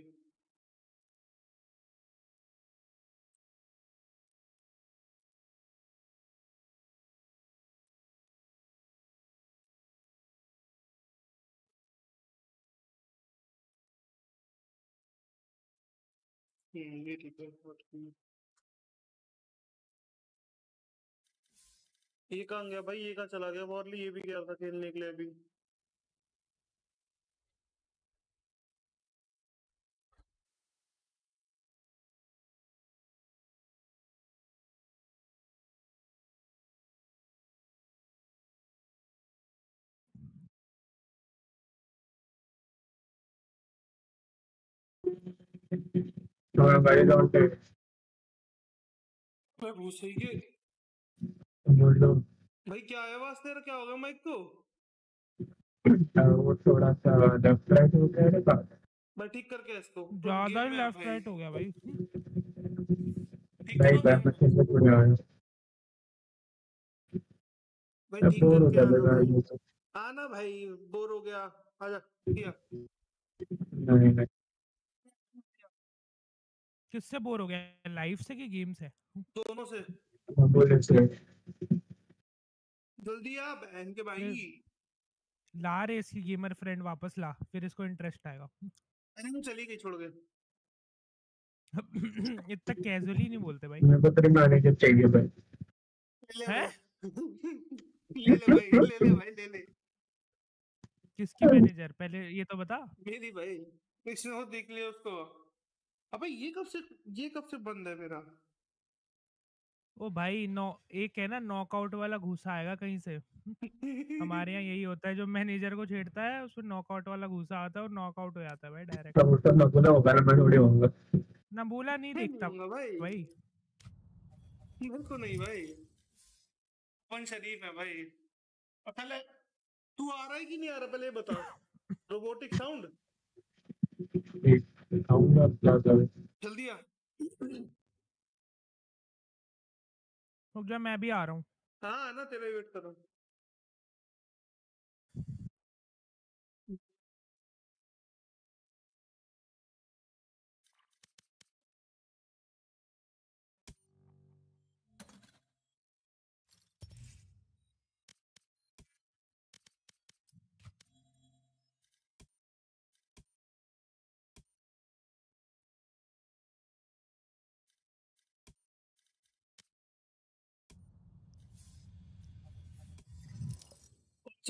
[SPEAKER 1] हम्म ये ठीक है ये कहाँ गया भाई? ये कहाँ चला गया? वॉरली ये भी गया था खेलने के लिए अभी।
[SPEAKER 10] हाँ भाई लौट गए
[SPEAKER 1] मैं घुस ही के
[SPEAKER 10] बोल लो
[SPEAKER 1] भाई क्या है आवाज़ तेरा क्या होगा माइक को?
[SPEAKER 10] वो थोड़ा सा लेफ़्ट राइट हो गया है बात।
[SPEAKER 1] मैं ठीक करके इसको।
[SPEAKER 8] ज़्यादा ही
[SPEAKER 1] में है
[SPEAKER 8] लेफ़्ट
[SPEAKER 1] भाई।
[SPEAKER 8] राइट हो गया भाई।
[SPEAKER 1] ठीक
[SPEAKER 10] भाई
[SPEAKER 1] गेम।
[SPEAKER 10] मशीन से पूरे आए
[SPEAKER 1] भाई ठीक
[SPEAKER 10] बोर हो गया
[SPEAKER 1] भाई। आना भाई बोर हो गया। आजा किया।
[SPEAKER 10] नहीं नहीं।
[SPEAKER 8] किससे बोर हो गया? लाइव से कि गेम से?
[SPEAKER 1] दोनों से। जल्दी आ बहन के भाई।
[SPEAKER 8] ला रे इसकी गेमर फ्रेंड वापस ला फिर इसको इंटरेस्ट आएगा।
[SPEAKER 1] अरे वो चली गई छोड़ के। *coughs*
[SPEAKER 8] इतना कैजुअली नहीं बोलते भाई।
[SPEAKER 10] मेरे को तेरे मैनेजर चाहिए भाई।
[SPEAKER 1] ले ले
[SPEAKER 8] हैं?
[SPEAKER 1] भाई। *laughs* ले ले भाई ले ले भाई ले ले।
[SPEAKER 8] किसकी मैनेजर पहले ये तो बता।
[SPEAKER 1] मेरी भाई। इसने देख लिया उसको। अबे ये कब से ये कब से बंद है मेरा?
[SPEAKER 8] ओ भाई नौ एक है ना नॉकआउट वाला घुसा आएगा कहीं से। हमारे यहाँ यही होता है जो मैनेजर को छेड़ता है उसमें नॉकआउट वाला घुसा आता है और नॉकआउट हो जाता है भाई डायरेक्ट।
[SPEAKER 10] सब उसका नगुना होगा ना मैं थोड़ी होऊँगा।
[SPEAKER 8] ना बोला नहीं देखता
[SPEAKER 1] भाई
[SPEAKER 8] भाई।
[SPEAKER 1] मेरे को नहीं भाई। अपन शरीफ है भाई? और पहले तू आ रहा है कि नहीं आ रहा? पहले बता। *laughs* रोबोटिक साउंड
[SPEAKER 10] एक क्या कर?
[SPEAKER 1] जल्दी आ।
[SPEAKER 8] रुक जा मैं भी आ रहा हूँ।
[SPEAKER 1] हाँ ना तेरा वेट कर रहा हूँ।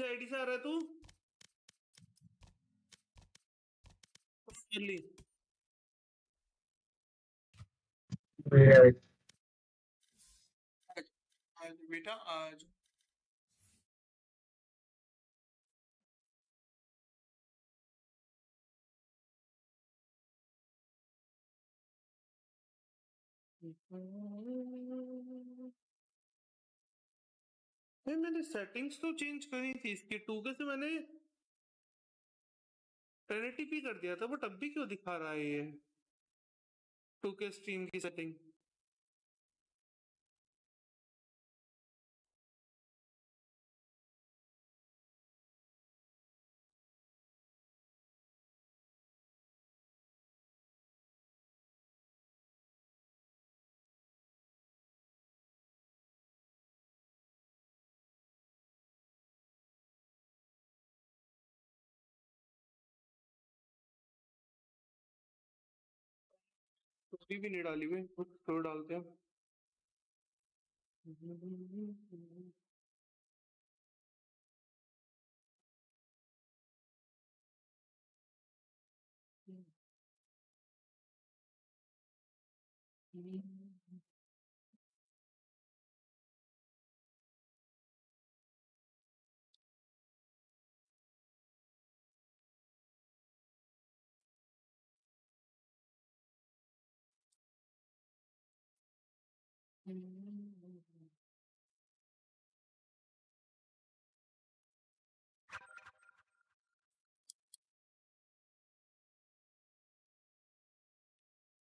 [SPEAKER 1] आईडी से आ रहा है तू? जल्दी बेटा आज। नहीं, मैंने सेटिंग्स तो चेंज करी थी इसकी टू के से मैंने 1080p कर दिया था बट अब भी क्यों दिखा रहा है ये? टू के स्ट्रीम की सेटिंग उसकी भी नहीं डाली हुई कुछ थोड़ी डालते हैं।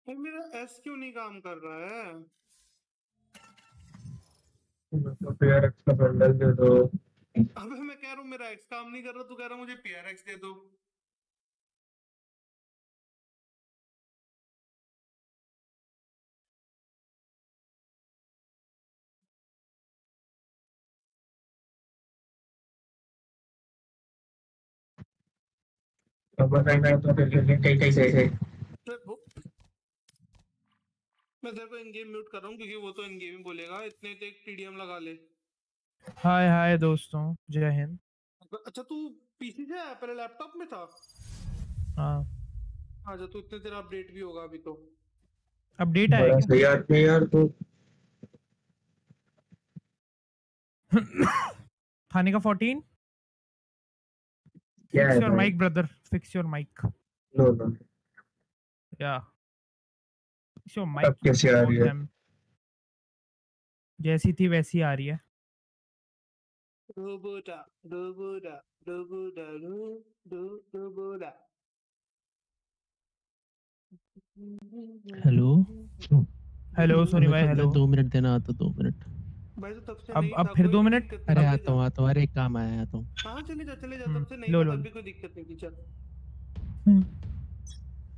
[SPEAKER 1] यार मेरा एस क्यों नहीं काम कर रहा है?
[SPEAKER 10] तो यार एक्स्ट्रा बंडल दे दो।
[SPEAKER 1] अबे मैं कह रहा हूँ मेरा एक्स काम नहीं कर रहा तू कह रहा मुझे पीआरएक्स दे दो।
[SPEAKER 10] अब बताना तो कई कई से से
[SPEAKER 1] मैं तेरे को इन गेम म्यूट कर रहा हूँ क्योंकि वो तो इन गेम ही बोलेगा। इतने तो एक टीडीएम लगा ले।
[SPEAKER 8] हाय हाय दोस्तों जय हिंद।
[SPEAKER 1] अच्छा तू पीसी से आया? पहले लैपटॉप में था?
[SPEAKER 8] हाँ।
[SPEAKER 1] अच्छा तो इतने तेरा अपडेट भी होगा अभी तो।
[SPEAKER 8] अपडेट आएगा
[SPEAKER 10] सही आदमी है यार तू।
[SPEAKER 8] खाने का 14
[SPEAKER 10] क्या
[SPEAKER 8] फिक्स
[SPEAKER 10] है your?
[SPEAKER 8] Mic brother fix your mic
[SPEAKER 10] no no
[SPEAKER 8] या
[SPEAKER 10] अब
[SPEAKER 8] माइक
[SPEAKER 10] कैसे आ रही है।
[SPEAKER 8] जैसी थी वैसी आ रही है।
[SPEAKER 1] डोबोडा डोबोडा डोबोडा डो डो
[SPEAKER 9] हेलो
[SPEAKER 8] हेलो सोनी भाई हेलो
[SPEAKER 9] दो मिनट देना आता दो मिनट।
[SPEAKER 1] भाई तो तब से
[SPEAKER 8] अब अब फिर दो मिनट?
[SPEAKER 9] अरे आता हूँ आता हूँ अरे काम आया आता हूँ
[SPEAKER 1] हाँ चले जा चले जा
[SPEAKER 8] हम्म,
[SPEAKER 1] तब से नहीं
[SPEAKER 8] लो, लो,
[SPEAKER 1] तब भी कोई दिक्कत नहीं थी चल।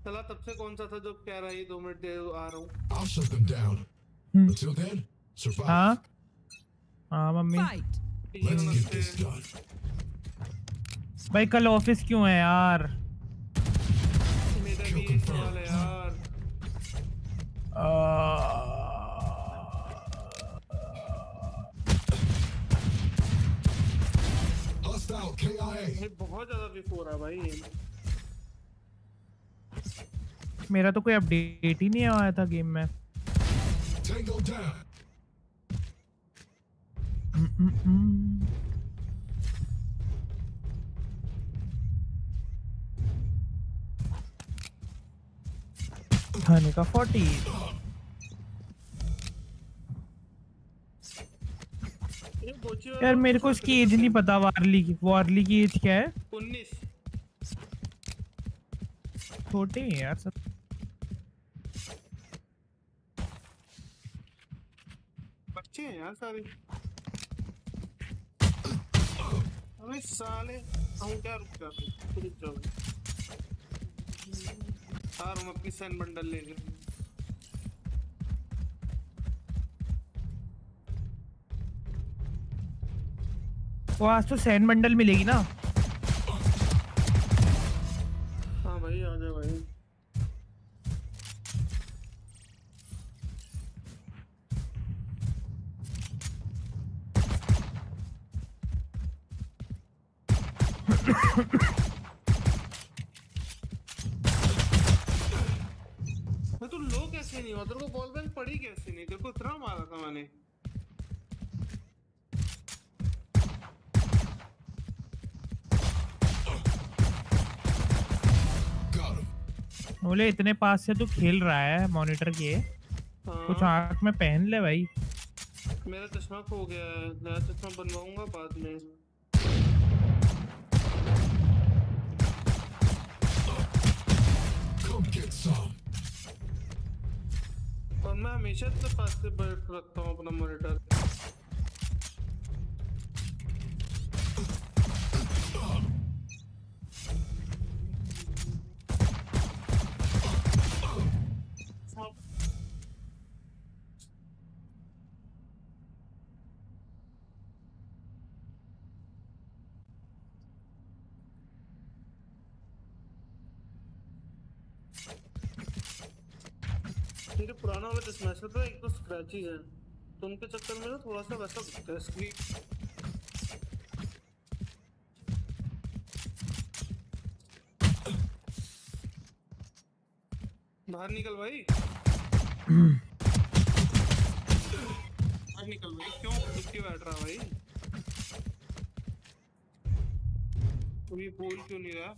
[SPEAKER 8] हम्म।
[SPEAKER 1] चला तब से कौन सा था जो कह रहा है ये दो मिनट दे आ रहा हूँ
[SPEAKER 6] I'll shut them down.
[SPEAKER 8] Hmm.
[SPEAKER 6] Until then, survive.
[SPEAKER 8] हाँ हाँ mummy
[SPEAKER 5] Fight.
[SPEAKER 6] Let's get this done.
[SPEAKER 8] भाई कल ऑफ़िस क्यों है यार
[SPEAKER 1] मेरा भी सवाल है यार. ये बहुत ज़्यादा बिफोर है भाई
[SPEAKER 8] मेरा तो कोई अपडेट ही नहीं आया था गेम में। खाने का 40
[SPEAKER 1] ये बोची
[SPEAKER 8] यार मेरे को इसकी एज नहीं पता वारली की। वारली की एज क्या है?
[SPEAKER 1] उन्नीस।
[SPEAKER 8] छोटे हैं यार सब
[SPEAKER 1] बच्चे हैं यार सारे। अबे साले, हम क्या रुक जाते रुक जाओ। सार आ रहा हूँ मैं अपनी सैन बंडल ले लें
[SPEAKER 8] वो आज तो सैन बंडल मिलेगी ना।
[SPEAKER 1] बोले इतने
[SPEAKER 8] पास से तू खेल रहा है मॉनिटर के। कुछ
[SPEAKER 1] हाँ।
[SPEAKER 8] आँख में पहन ले भाई।
[SPEAKER 1] मेरा चश्मा खो गया है। नया चश्मा बनवाऊँगा बाद में. और मैं हमेशा इतने पास से बैठ रखता हूँ अपना मॉनिटर। वाला चश्मा ऐसा एक तो है तो उनके चक्कर में ना थोड़ा सा वैसा बाहर निकल भाई। बाहर निकल भाई। क्यों? दुखी बैठ रहा भाई। तू ये बोल क्यों नहीं रहा?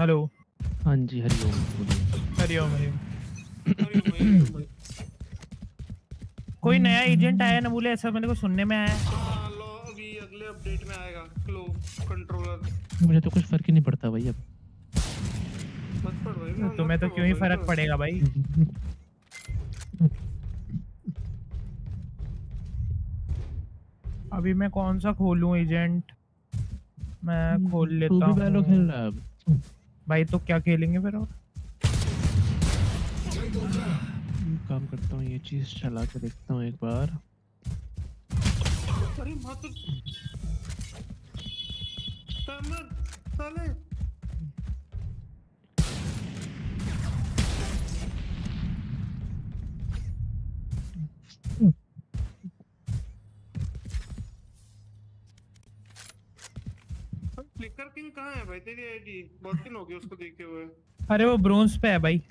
[SPEAKER 8] हेलो।
[SPEAKER 9] हाँ जी हरिओम
[SPEAKER 8] हरिओम कोई नया एजेंट आया ना बोले ऐसा मेरे को सुनने में आया।
[SPEAKER 1] हाँ लो अभी अगले अपडेट में आएगा क्लो कंट्रोलर
[SPEAKER 9] मुझे तो कुछ फ़र्क ही नहीं पड़ता भाई अब।
[SPEAKER 1] भाई मैं
[SPEAKER 8] तुम्हें तो क्यों ही फ़र्क पड़ेगा भाई? अभी मैं कौन सा खोलूं एजेंट मैं खोल लेता
[SPEAKER 9] हूँ वैलो खेल रहा है अब।
[SPEAKER 8] भाई तो क्या खेलेंगे फिर और?
[SPEAKER 9] काम करता हूँ ये चीज़ चला के देखता हूँ एक बार।
[SPEAKER 1] अरे मात्र तमर साले फ्लिकर किंग कहाँ है भाई? तेरी आईडी बहुत दिन हो गए उसको देखे हुए।
[SPEAKER 8] अरे वो ब्रोंज पे है भाई।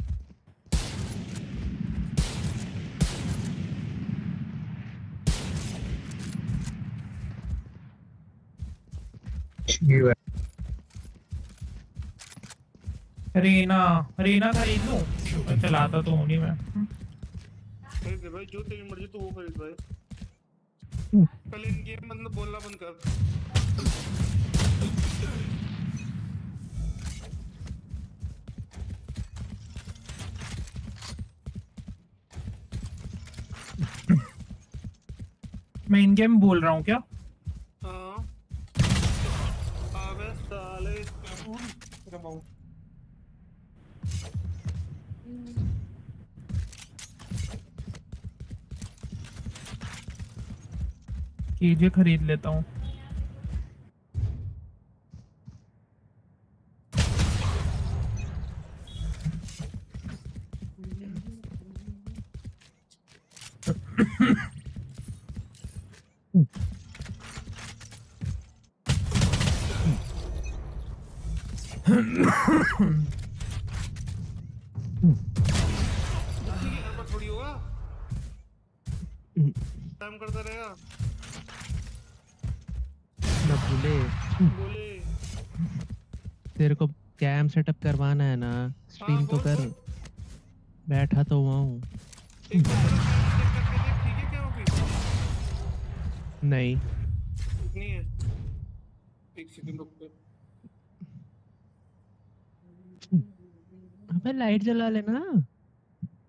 [SPEAKER 8] रीना रीना खरीद लूँ? चलाता तो हूँ नहीं मैं।
[SPEAKER 1] खरीद भाई जो तेरी मर्ज़ी तो वो खरीद भाई। कल इन गेम मतलब बोलना बंद कर।
[SPEAKER 8] मैं इन गेम बोल रहा हूँ क्या?
[SPEAKER 1] हाँ
[SPEAKER 8] खरीद लेता रमाऊ
[SPEAKER 9] करता रहेगा
[SPEAKER 1] बोले
[SPEAKER 9] तेरे को कैम सेटअप करवाना है ना। स्ट्रीम तो कर। बैठा तो हुआ हूँ। नहीं,
[SPEAKER 1] नहीं
[SPEAKER 9] अबे लाइट जला लेना।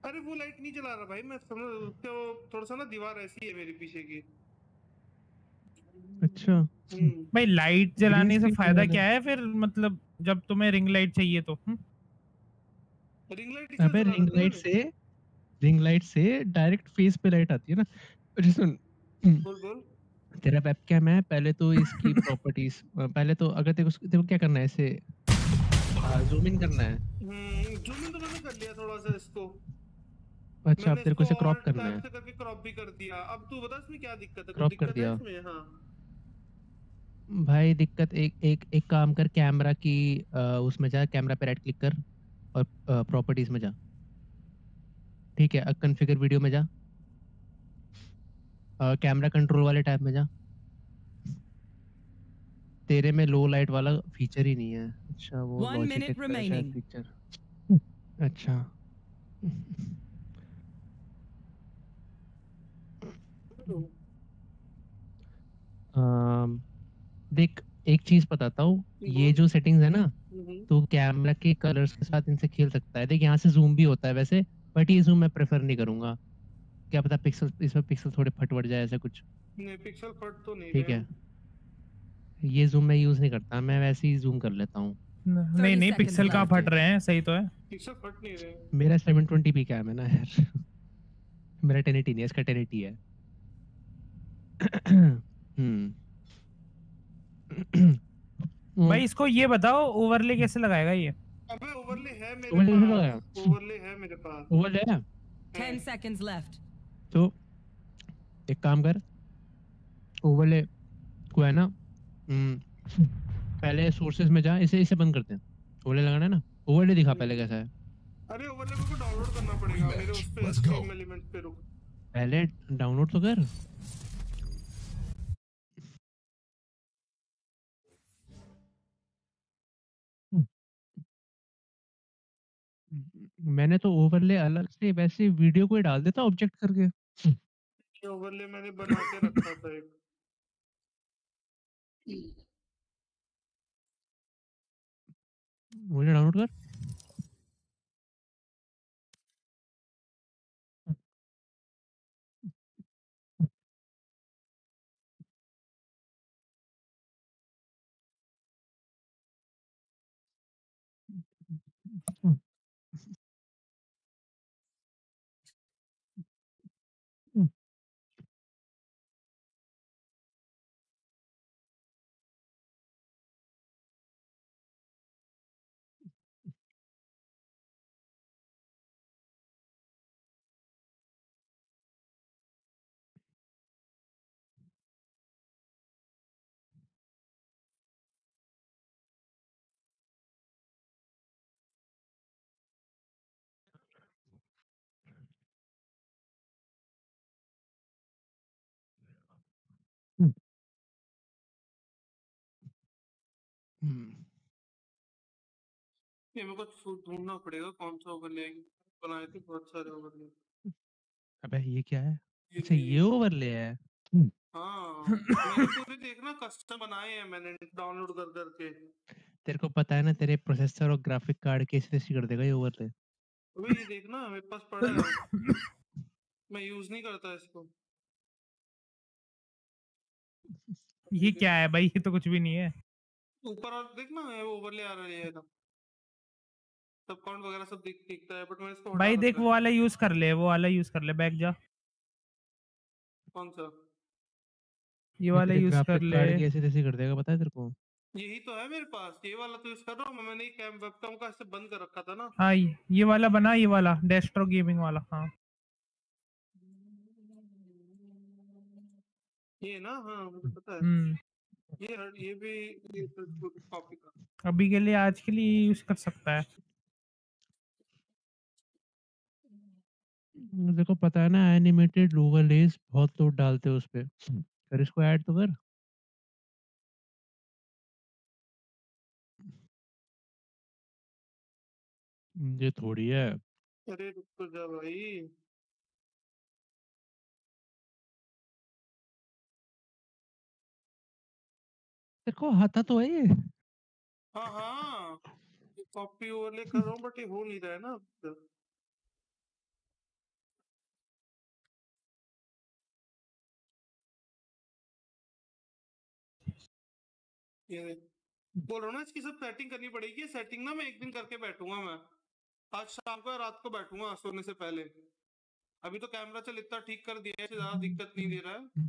[SPEAKER 1] अरे वो लाइट नहीं चला रहा भाई मैं समझ उसके वो थोड़ा सा ना दीवार ऐसी है मेरे पीछे की।
[SPEAKER 9] अच्छा।
[SPEAKER 8] भाई लाइट जलाने से फ़ायदा क्या है फिर? मतलब जब तुम्हें रिंग लाइट चाहिए तो हम्म?
[SPEAKER 1] रिंग लाइट
[SPEAKER 9] अबे रिंग लाइट से रिंग लाइट से डायरेक्ट फेस पे लाइट आती है ना। अरे सुन।
[SPEAKER 1] बोल बोल।
[SPEAKER 9] तेरा वेबकैम है पहले तो इसकी *laughs* प्रॉपर्टीज़ पहले तो अगर तेरे को तेरे को क्या करना है इसे जूम इन करना है
[SPEAKER 1] हम्म जूम इन तो मैंने कर लिया थोड़ा सा इसको।
[SPEAKER 9] अच्छा अब तेरे को इसे क्रॉप करना है
[SPEAKER 1] से करके क्रॉप भी कर दिया। अब तू बता इसमें क्या दिक्कत है? कोई
[SPEAKER 9] कर दिया।
[SPEAKER 1] इसमें? हाँ।
[SPEAKER 9] भाई दिक्कत एक एक एक काम कर कैमरा की उसमें जा कैमरा पे राइट क्लिक कर और प्रॉपर्टीज़ में जा। ठीक है अब कॉन्फ़िगर वीडियो में जा। कैमरा कंट्रोल वाले टैब में जा। तेरे में लो लाइट वाला फीचर ही नहीं है। अच्छा वो. फीचर अच्छा। अम, देख एक चीज़ बताता हूँ। ये जो सेटिंग्स है ना
[SPEAKER 1] हम्म।
[SPEAKER 9] तो कैमरा के कलर्स के साथ इनसे खेल सकता है। देख यहाँ से जूम भी होता है वैसे बट ये जूम मैं प्रेफर नहीं करूँगा। क्या पता पिक्सल इसमें पिक्सल थोड़े फटवट जाए ऐसा कुछ।
[SPEAKER 1] नहीं पिक्सल फट तो नहीं
[SPEAKER 9] ठीक है। ये जूम मैं यूज़ नहीं करता मैं वैसे ही जूम कर लेता हूँ।
[SPEAKER 8] नहीं नहीं पिक्सल कहाँ फट रहे हैं? सही तो है।
[SPEAKER 1] पिक्सल फट नहीं रहे।
[SPEAKER 9] मेरा 720p कैम है ना यार। मेरा 1080 नहीं है इसका 1080 है। हम्म।
[SPEAKER 8] भाई इसको ये बताओ ओवरले कैसे लगाएगा ये?
[SPEAKER 1] अबे ओवरले है मेरे पास। ओवरले है मेरे पास।
[SPEAKER 9] ओवरले है?
[SPEAKER 5] Ten seconds left.
[SPEAKER 9] तो एक काम कर। ओवरले को है ना हम्म, पहले सोर्सेज में जा इसे इसे बंद करते हैं ओवरले लगाना है ना? ओवरले दिखा पहले कैसा है।
[SPEAKER 1] अरे ओवरले को डाउनलोड करना पड़ेगा मेरे उस पे स्ट्रीम एलिमेंट पे रुक।
[SPEAKER 9] पहले डाउनलोड तो कर। मैंने तो ओवरले अलग से वैसे वीडियो को ही डाल देता ऑब्जेक्ट करके।
[SPEAKER 1] ओवरले मैंने बना के रखा था एक।
[SPEAKER 9] मुझे डाउनलोड कर।
[SPEAKER 1] ये मेरे को फ़ूड ढूंढना पड़ेगा कौन सा ओवरले बनाए थे बहुत सारे ओवरले
[SPEAKER 9] अबे ये क्या है?
[SPEAKER 1] ये
[SPEAKER 9] अच्छा ये ओवरले है
[SPEAKER 1] हाँ मैंने पूरे देखना कस्टम बनाए हैं मैंने डाउनलोड कर करके
[SPEAKER 9] तेरे को पता है ना तेरे प्रोसेसर और ग्राफिक कार्ड कैसे कैसे कर देगा ये ओवरले
[SPEAKER 1] अबे ये देखना मेरे पास पड़ा है। मैं यूज़ नहीं करता इसको।
[SPEAKER 8] ये क्या है भाई? ये तो कुछ भी नहीं है।
[SPEAKER 1] ऊपर और देखना ये ओवरले आ रहा है सब काउंट वगैरह सब दिख दिखता है बट मैं इसको
[SPEAKER 8] भाई देख वो वाला यूज़ कर ले वो वाला यूज़ कर ले बैक जा।
[SPEAKER 1] कौन सा?
[SPEAKER 8] ये वाला यूज़ कर ले।
[SPEAKER 9] कैसे कैसे कर देगा पता है तेरे को?
[SPEAKER 1] यही तो है मेरे पास ये वाला तो यूज़ कर रहा हूँ मैं मैंने ये कैम वेबकैम का ऐसे बंद कर रखा था ना।
[SPEAKER 8] हाँ ये वाला बना ये वाला डेस्ट्रो गेमिंग वाला हाँ।
[SPEAKER 1] ये ना हाँ मुझे पता है।
[SPEAKER 8] हम्म।
[SPEAKER 1] ये ये भी ये तो कॉपी का
[SPEAKER 8] अभी के लिए आज के लिए यूज़ कर सकता है।
[SPEAKER 9] देखो पता है ना एनिमेटेड गूगल एज बहुत लोग डालते हैं उस पे। कर इसको ऐड तो कर। ये थोड़ी है।
[SPEAKER 1] अरे रुक तो जा भाई।
[SPEAKER 9] तेरे को आता तो है ये।
[SPEAKER 1] हाँ हाँ। कॉपी ओवरले कर रहा हूँ बट ये हो नहीं रहा है ना ये बोल रहा ना, इसकी सब सेटिंग करनी पड़ेगी। सेटिंग ना मैं एक दिन करके बैठूँगा मैं। आज शाम को या रात को बैठूँगा सोने से पहले। अभी तो कैमरा चल इतना ठीक कर दिया है ज़्यादा दिक्कत नहीं दे रहा है।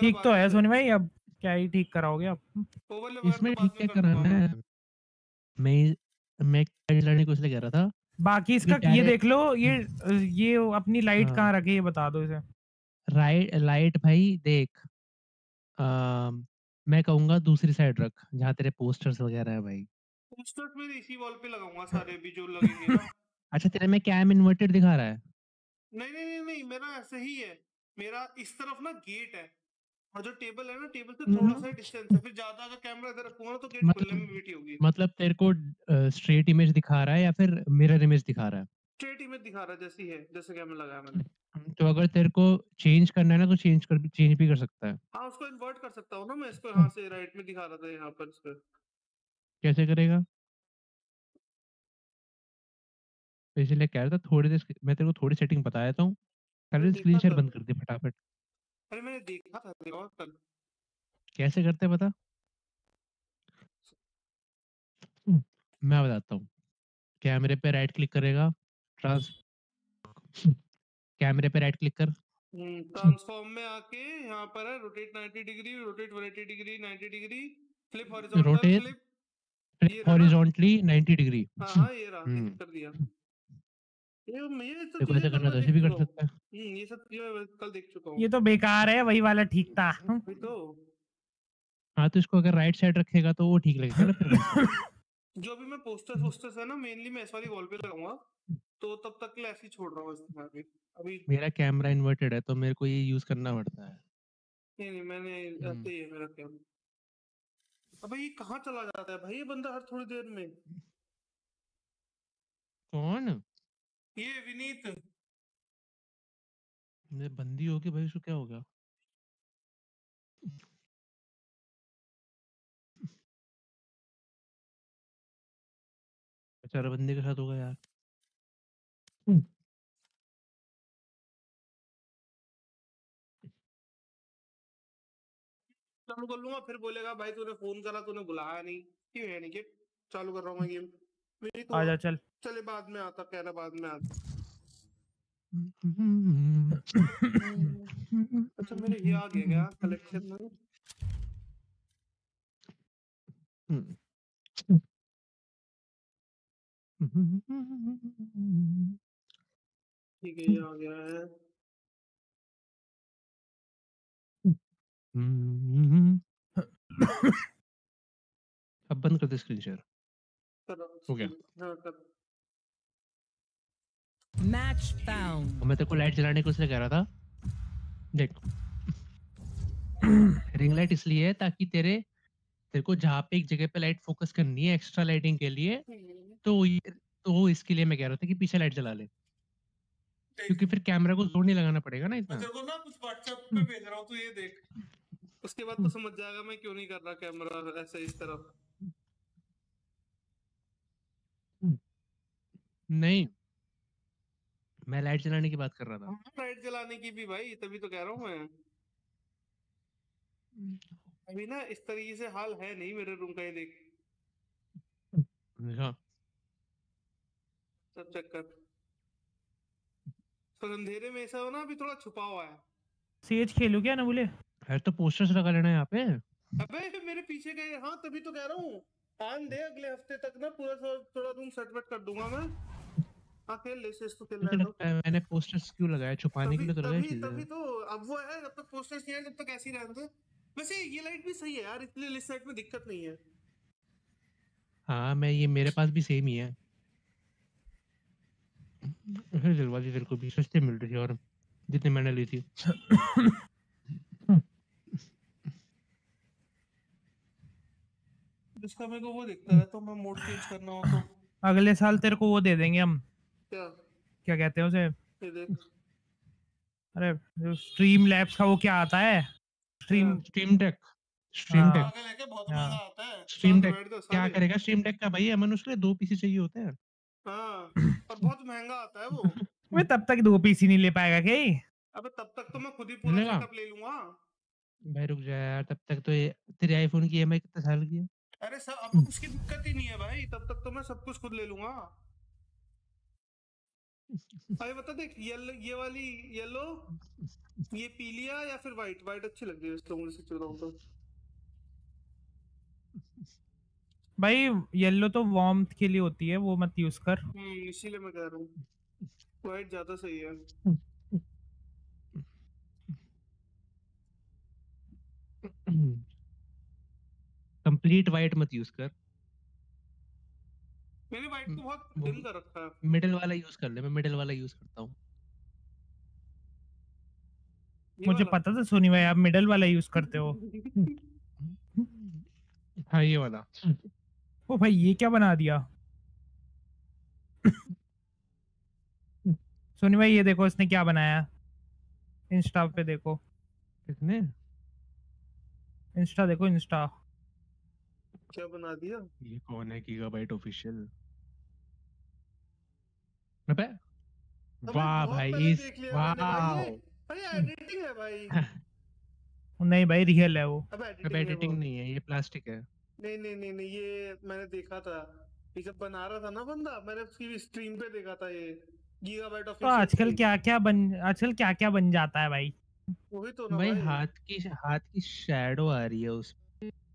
[SPEAKER 8] ठीक तो है सोनी भाई अब क्या ही ठीक कराओगे आप?
[SPEAKER 9] इसमें ठीक क्या कराना है? मैं मैं लड़ने को इसलिए कह रहा था?
[SPEAKER 8] बाकी इसका ये देख लो ये ये अपनी लाइट
[SPEAKER 9] हाँ।
[SPEAKER 8] कहाँ रखी है ये बता दो इसे।
[SPEAKER 9] राइट लाइट भाई देख मैं कहूँगा दूसरी साइड रख जहाँ तेरे पोस्टर्स वगैरह है भाई।
[SPEAKER 1] पोस्टर्स में इसी वॉल पे लगाऊँगा सारे भी जो लगेंगे ना। *laughs*
[SPEAKER 9] अच्छा तेरे में कैम इन्वर्टेड दिखा रहा है?
[SPEAKER 1] नहीं नहीं नहीं नहीं मेरा ऐसे ही है। मेरा इस तरफ़ ना गेट है। और जो टेबल है ना टेबल से थोड़ा सा डिस्टेंस है। फिर ज़्यादा अगर कैमरा इधर रखूँगा ना तो गेट
[SPEAKER 9] मतलब-
[SPEAKER 1] खुलने में वेट होगी।
[SPEAKER 9] मतलब तेरे को स्ट्रेट इमेज दिखा रहा है या फिर मिरर इमेज दिखा रहा है?
[SPEAKER 1] स्ट्रेट इमेज दिखा रहा है जैसी है जैसे कैमरा लगाया मैंने।
[SPEAKER 9] तो अगर तेरे को चेंज करना है ना तो चेंज कर चेंज भी कर सकता है।
[SPEAKER 1] हाँ उसको इन्वर्ट कर सकता हूँ ना मैं इसको यहाँ से राइट में दिखा रहा था यहाँ पर इसको
[SPEAKER 9] कैसे करेगा? तो इसलिए कह रहा था थोड़ी देर मैं तेरे को थोड़ी सेटिंग बता देता हूँ।
[SPEAKER 1] देखा
[SPEAKER 9] स्क्रीन शेयर बंद कर दे फटाफट।
[SPEAKER 1] अरे मैंने देखा था देखा कल
[SPEAKER 9] कैसे करते हैं बता हम्म, मैं बताता हूँ। कैमरे पे राइट क्लिक करेगा ट्रांस कैमरे पे राइट क्लिक कर।
[SPEAKER 1] ट्रांसफॉर्म में आके यहाँ पर है rotate 90 degree rotate 180 degree 90
[SPEAKER 9] degree
[SPEAKER 1] flip horizontal rotate flip?
[SPEAKER 9] Horizontally 90 degree
[SPEAKER 1] हाँ हाँ ये रहा
[SPEAKER 9] हम्म।
[SPEAKER 1] कर दिया।
[SPEAKER 9] देखो ऐसे करना तो ऐसे भी कर सकता है।
[SPEAKER 1] हम्म, ये सब कल देख चुका हूँ।
[SPEAKER 8] ये तो बेकार है वही वाला ठीक था। *laughs*
[SPEAKER 1] तो।
[SPEAKER 9] हाँ तो इसको अगर राइट साइड रखेगा तो वो ठीक लगेगा ना फिर *laughs*
[SPEAKER 1] जो भी मैं पोस्टर्स वोस्टर्स है ना मेनली मैं इस वाली वॉल पे लगाऊँगा। तो तब तक के लिए ऐसे ही छोड़ रहा हूँ इसमें अभी अभी
[SPEAKER 9] मेरा कैमरा इन्वर्टेड है तो मेरे को ये यूज़ करना पड़ता है।
[SPEAKER 1] नहीं नहीं मैंने ऐसे ही है मेरा कैमरा अबे ये कहाँ चला जाता है भाई? ये बंदा हर थोड़ी देर में।
[SPEAKER 9] कौन?
[SPEAKER 1] ये विनीत।
[SPEAKER 9] मैं बंदी हो गई भाई उसको क्या होगा बेचारा बंदे के साथ होगा यार।
[SPEAKER 1] चालू कर लूँगा फिर बोलेगा भाई तूने फ़ोन करा तूने बुलाया नहीं। क्यों है नहीं? चालू कर रहा हूँ मैं गेम। विनीत
[SPEAKER 8] आजा
[SPEAKER 1] हुआ?
[SPEAKER 8] चल।
[SPEAKER 1] चले बाद में आता कह रहा बाद में आता। अच्छा मेरे ये आ गया क्या? कलेक्शन में? ठीक है ये आ गया है।
[SPEAKER 9] अब बंद कर दे स्क्रीन शेयर
[SPEAKER 1] हूँ
[SPEAKER 9] गया
[SPEAKER 5] found.
[SPEAKER 9] और मैं तेरे को लाइट जलाने को इसलिए कह रहा था देख रिंग लाइट इसलिए है ताकि तेरे तेरे को जहाँ पे एक जगह पे लाइट फोकस करनी है एक्स्ट्रा लाइटिंग के लिए तो तो इसके लिए मैं कह रहा था कि पीछे लाइट जला ले। क्योंकि फिर कैमरा को ज़ोर नहीं लगाना पड़ेगा ना
[SPEAKER 1] मैं
[SPEAKER 9] इतना
[SPEAKER 1] तेरे को ना कुछ व्हाट्सएप पे भेज रहा हूँ तू ये देख। उसके बाद तो समझ जाएगा मैं क्यों नहीं कर रहा कैमरा ऐसे इस तरफ़।
[SPEAKER 9] नहीं। मैं लाइट जलाने की बात कर रहा था।
[SPEAKER 1] लाइट जलाने की भी भाई तभी तो कह रहा हूँ मैं। अभी ना इस तरीके से हाल है नहीं मेरे रूम का ये देख।
[SPEAKER 9] देखा
[SPEAKER 1] सब चक्कर। तो अंधेरे में ऐसा हो ना अभी थोड़ा छुपा हुआ है
[SPEAKER 8] सेज खेलू क्या ना बोले
[SPEAKER 9] है तो पोस्टर्स लगा लेना यहाँ पे।
[SPEAKER 1] अबे मेरे पीछे गए। हाँ तभी तो कह रहा हूँ। आन दे अगले हफ़्ते तक ना पूरा थोड़ा थोड़ा रूम सेट वेट कर दूँगा मैं। हाँ खेल ले तो खेल रहा है तो
[SPEAKER 9] मैंने पोस्टर्स क्यों लगाया? छुपाने के लिए तो लगाया
[SPEAKER 1] तभी
[SPEAKER 9] चीज़ें।
[SPEAKER 1] तभी तो अब वो है जब तक पोस्टर्स नहीं है जब तक ऐसे ही। रहने दे वैसे ये लाइट भी सही है यार इसलिए इस साइड में दिक्कत नहीं है।
[SPEAKER 9] हाँ मैं ये मेरे पास भी सेम ही है। दिलवा दी तेरे को भी सस्ते मिल रही थी और जितने मैंने ली थी।
[SPEAKER 1] इसका मेरे को वो दिखता है तो मैं मोड चेंज करना हो तो।
[SPEAKER 8] अगले साल तेरे को वो दे देंगे हम।
[SPEAKER 1] क्या?
[SPEAKER 8] क्या कहते हैं उसे? अरे जो स्ट्रीम लैब्स का वो क्या आता है? स्ट्रीम
[SPEAKER 9] स्ट्रीम डेक स्ट्रीम
[SPEAKER 8] हाँ।
[SPEAKER 9] डेक
[SPEAKER 1] पागल है। क्या बहुत महँगा आता है।
[SPEAKER 9] स्ट्रीम
[SPEAKER 1] दो
[SPEAKER 9] क्या करेगा? स्ट्रीम डेक का भाई अमन उसके लिए दो पीसी चाहिए होते हैं।
[SPEAKER 1] हाँ *clears throat* और बहुत महँगा आता है वो।
[SPEAKER 8] मैं तब तक दो पीसी नहीं ले पाएगा क्या
[SPEAKER 1] अबे तब तक तो मैं खुद ही पूरा सेटअप ले। लूँगा।
[SPEAKER 9] भाई रुक जा यार तब तक तो ये तेरे आईफोन की ईएमआई कितने साल की है?
[SPEAKER 1] अरे सब अब *clears throat* उसकी दिक्कत ही नहीं है भाई। तब तक तो मैं सब कुछ खुद ले लूँगा। *laughs* अरे बता देख येलो ये वाली येलो ये पीलिया या फिर वाइट वाइट अच्छी लग रही है इसको मुझे सच बताऊँ तो।
[SPEAKER 8] भाई येलो तो वार्मथ के लिए होती है वो मत यूज़ कर।
[SPEAKER 1] हम्म इसीलिए मैं कह रहा हूँ। वाइट ज़्यादा सही है। *clears throat*
[SPEAKER 9] कंप्लीट वाइट मत यूज़ कर।
[SPEAKER 1] मैंने वाइट को बहुत डिम कर रखा है।
[SPEAKER 9] मिडिल वाला यूज़ कर ले मैं मिडिल वाला यूज़ करता हूँ।
[SPEAKER 8] मुझे पता था सोनी भाई आप मिडल वाला यूज़ करते हो। *laughs*
[SPEAKER 9] हाँ ये वाला।
[SPEAKER 8] ओ भाई ये क्या बना दिया? सोनी भाई ये देखो इसने क्या बनाया? इंस्टा पे देखो।
[SPEAKER 9] किसने?
[SPEAKER 8] इंस्टा देखो इंस्टा
[SPEAKER 1] क्या बना दिया?
[SPEAKER 9] ये कौन है गीगाबाइट ऑफिशियल अबे वाह भाई इस। वाह।
[SPEAKER 1] भाई एडिटिंग है भाई। *laughs*
[SPEAKER 8] नहीं भाई रियल है वो।
[SPEAKER 1] अब एडिटिंग।
[SPEAKER 9] नहीं है ये प्लास्टिक है।
[SPEAKER 1] नहीं नहीं नहीं नहीं ये मैंने देखा था। ये जब बना रहा था ना बंदा मैंने उसकी स्ट्रीम पे देखा था ये गीगाबाइट ऑफ़
[SPEAKER 8] तो आजकल क्या क्या बन आजकल क्या क्या बन जाता है भाई?
[SPEAKER 1] वही तो ना
[SPEAKER 9] भाई हाथ की हाथ की शैडो आ रही है उस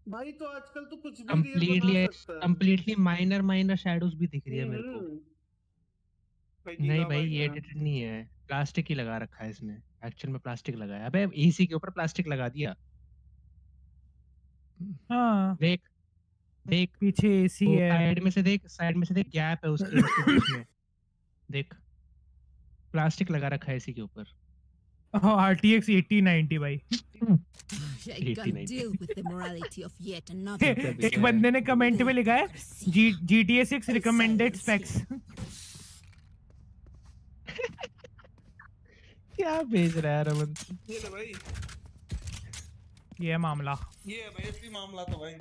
[SPEAKER 1] भाई तो आजकल तो कुछ भी
[SPEAKER 9] कंप्लीटली
[SPEAKER 1] है
[SPEAKER 9] कंप्लीटली माइनर माइनर शैडोज भी दिख रही है मेरे को।
[SPEAKER 1] हम्म।
[SPEAKER 9] नहीं भाई ये एडिटेड नहीं है। प्लास्टिक ही लगा रखा है इसने। एक्चुअल में प्लास्टिक लगाया। अबे एसी के ऊपर प्लास्टिक लगा दिया।
[SPEAKER 8] हाँ।
[SPEAKER 9] देख देख।
[SPEAKER 8] पीछे एसी है।
[SPEAKER 9] साइड में से देख साइड में से देख गैप है उसके उसके बीच में। देख। प्लास्टिक लगा रखा है इसी के ऊपर।
[SPEAKER 2] R T X eighty ninety भाई।
[SPEAKER 13] I
[SPEAKER 9] 80,
[SPEAKER 13] can
[SPEAKER 9] 90.
[SPEAKER 13] deal with the morality of yet another. *laughs*
[SPEAKER 2] एक बंदे ने कमेंट में लिखा है G T A six recommended specs
[SPEAKER 9] क्या भेज रहा है रमन?
[SPEAKER 1] ये ले भाई।
[SPEAKER 2] ये है मामला।
[SPEAKER 1] ये है भाई असली मामला तो भाई।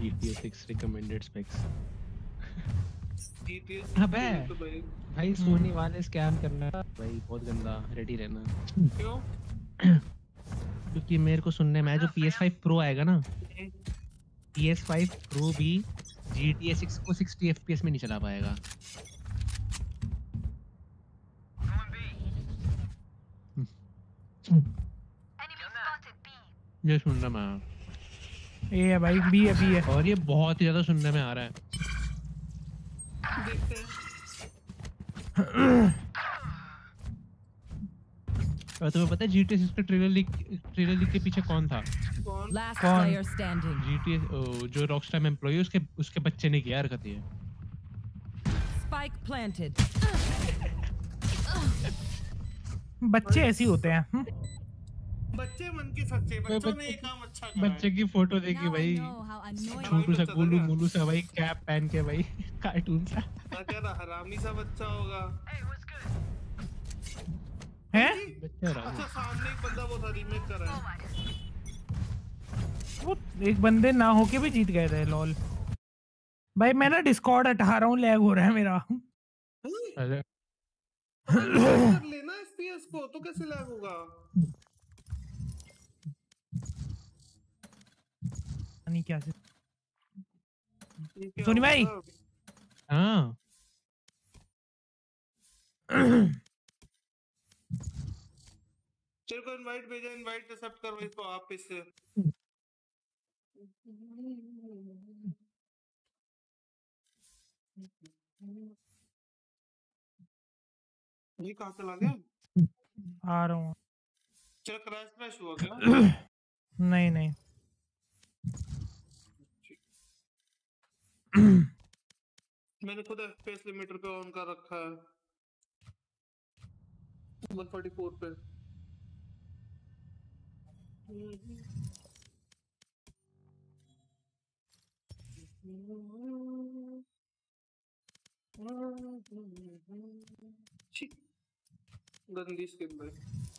[SPEAKER 9] GTA 6 recommended specs
[SPEAKER 1] GTA
[SPEAKER 9] अबे
[SPEAKER 1] तो भाई।
[SPEAKER 9] भाई सोनी वाले स्कैम करना। भाई बहुत गंदा रेडी रहना।
[SPEAKER 1] क्यों?
[SPEAKER 9] क्योंकि मेरे को सुनने में जो PS5 Pro आएगा ना PS5 Pro भी GTA 6 को 60 FPS में नहीं चला पाएगा। ये सुनने में। आया
[SPEAKER 2] ये है भाई बी है बी है।
[SPEAKER 9] और ये बहुत ही ज़्यादा सुनने में आ रहा है।
[SPEAKER 1] देखते हैं *clears throat*
[SPEAKER 9] और तुम्हें पता है GTA 6 का ट्रेलर लीक ट्रेलर लीक के पीछे कौन था
[SPEAKER 1] कौन
[SPEAKER 5] Last player standing.
[SPEAKER 9] GTA ओ, जो रॉकस्टार में एम्प्लॉय उसके उसके बच्चे ने किया हरकत ये
[SPEAKER 5] Spike planted.
[SPEAKER 2] बच्चे ऐसे होते हैं हम्म?
[SPEAKER 1] बच्चे मन के सच्चे बच्चों ने ये काम अच्छा करा
[SPEAKER 9] बच्चे की फ़ोटो देखी भाई। छोटू सा गोलू मोलू सा भाई कैप पहन के भाई *laughs* कार्टून सा।
[SPEAKER 1] मैं हरामी सा बच्चा होगा।
[SPEAKER 2] हैं?
[SPEAKER 9] बच्चा रहा
[SPEAKER 1] अच्छा सामने एक बंदा वो था रीमेक कर रहा है।
[SPEAKER 2] वो एक बंदे ना होके भी जीत गए थे लॉल भाई मैं ना डिस्कॉर्ड हटा रहा हूँ लैग हो रहा है मेरा।
[SPEAKER 9] अरे।
[SPEAKER 1] लेना एफपीएस को तो कैसे लैग होगा?
[SPEAKER 2] नहीं क्या से? सोनी भाई।
[SPEAKER 9] हाँ।
[SPEAKER 1] तेरे को इनवाइट भेजा इनवाइट एक्सेप्ट कर भाई तो आप इससे ये कहाँ चला गया
[SPEAKER 2] आ रहा हूँ।
[SPEAKER 1] चल क्रैश क्रैश हुआ *clears throat* क्या?
[SPEAKER 2] नहीं नहीं।
[SPEAKER 1] मैंने खुद एफपीएस लिमिटर पे ऑन कर रखा है। 144 पे। गंदी स्किन भाई।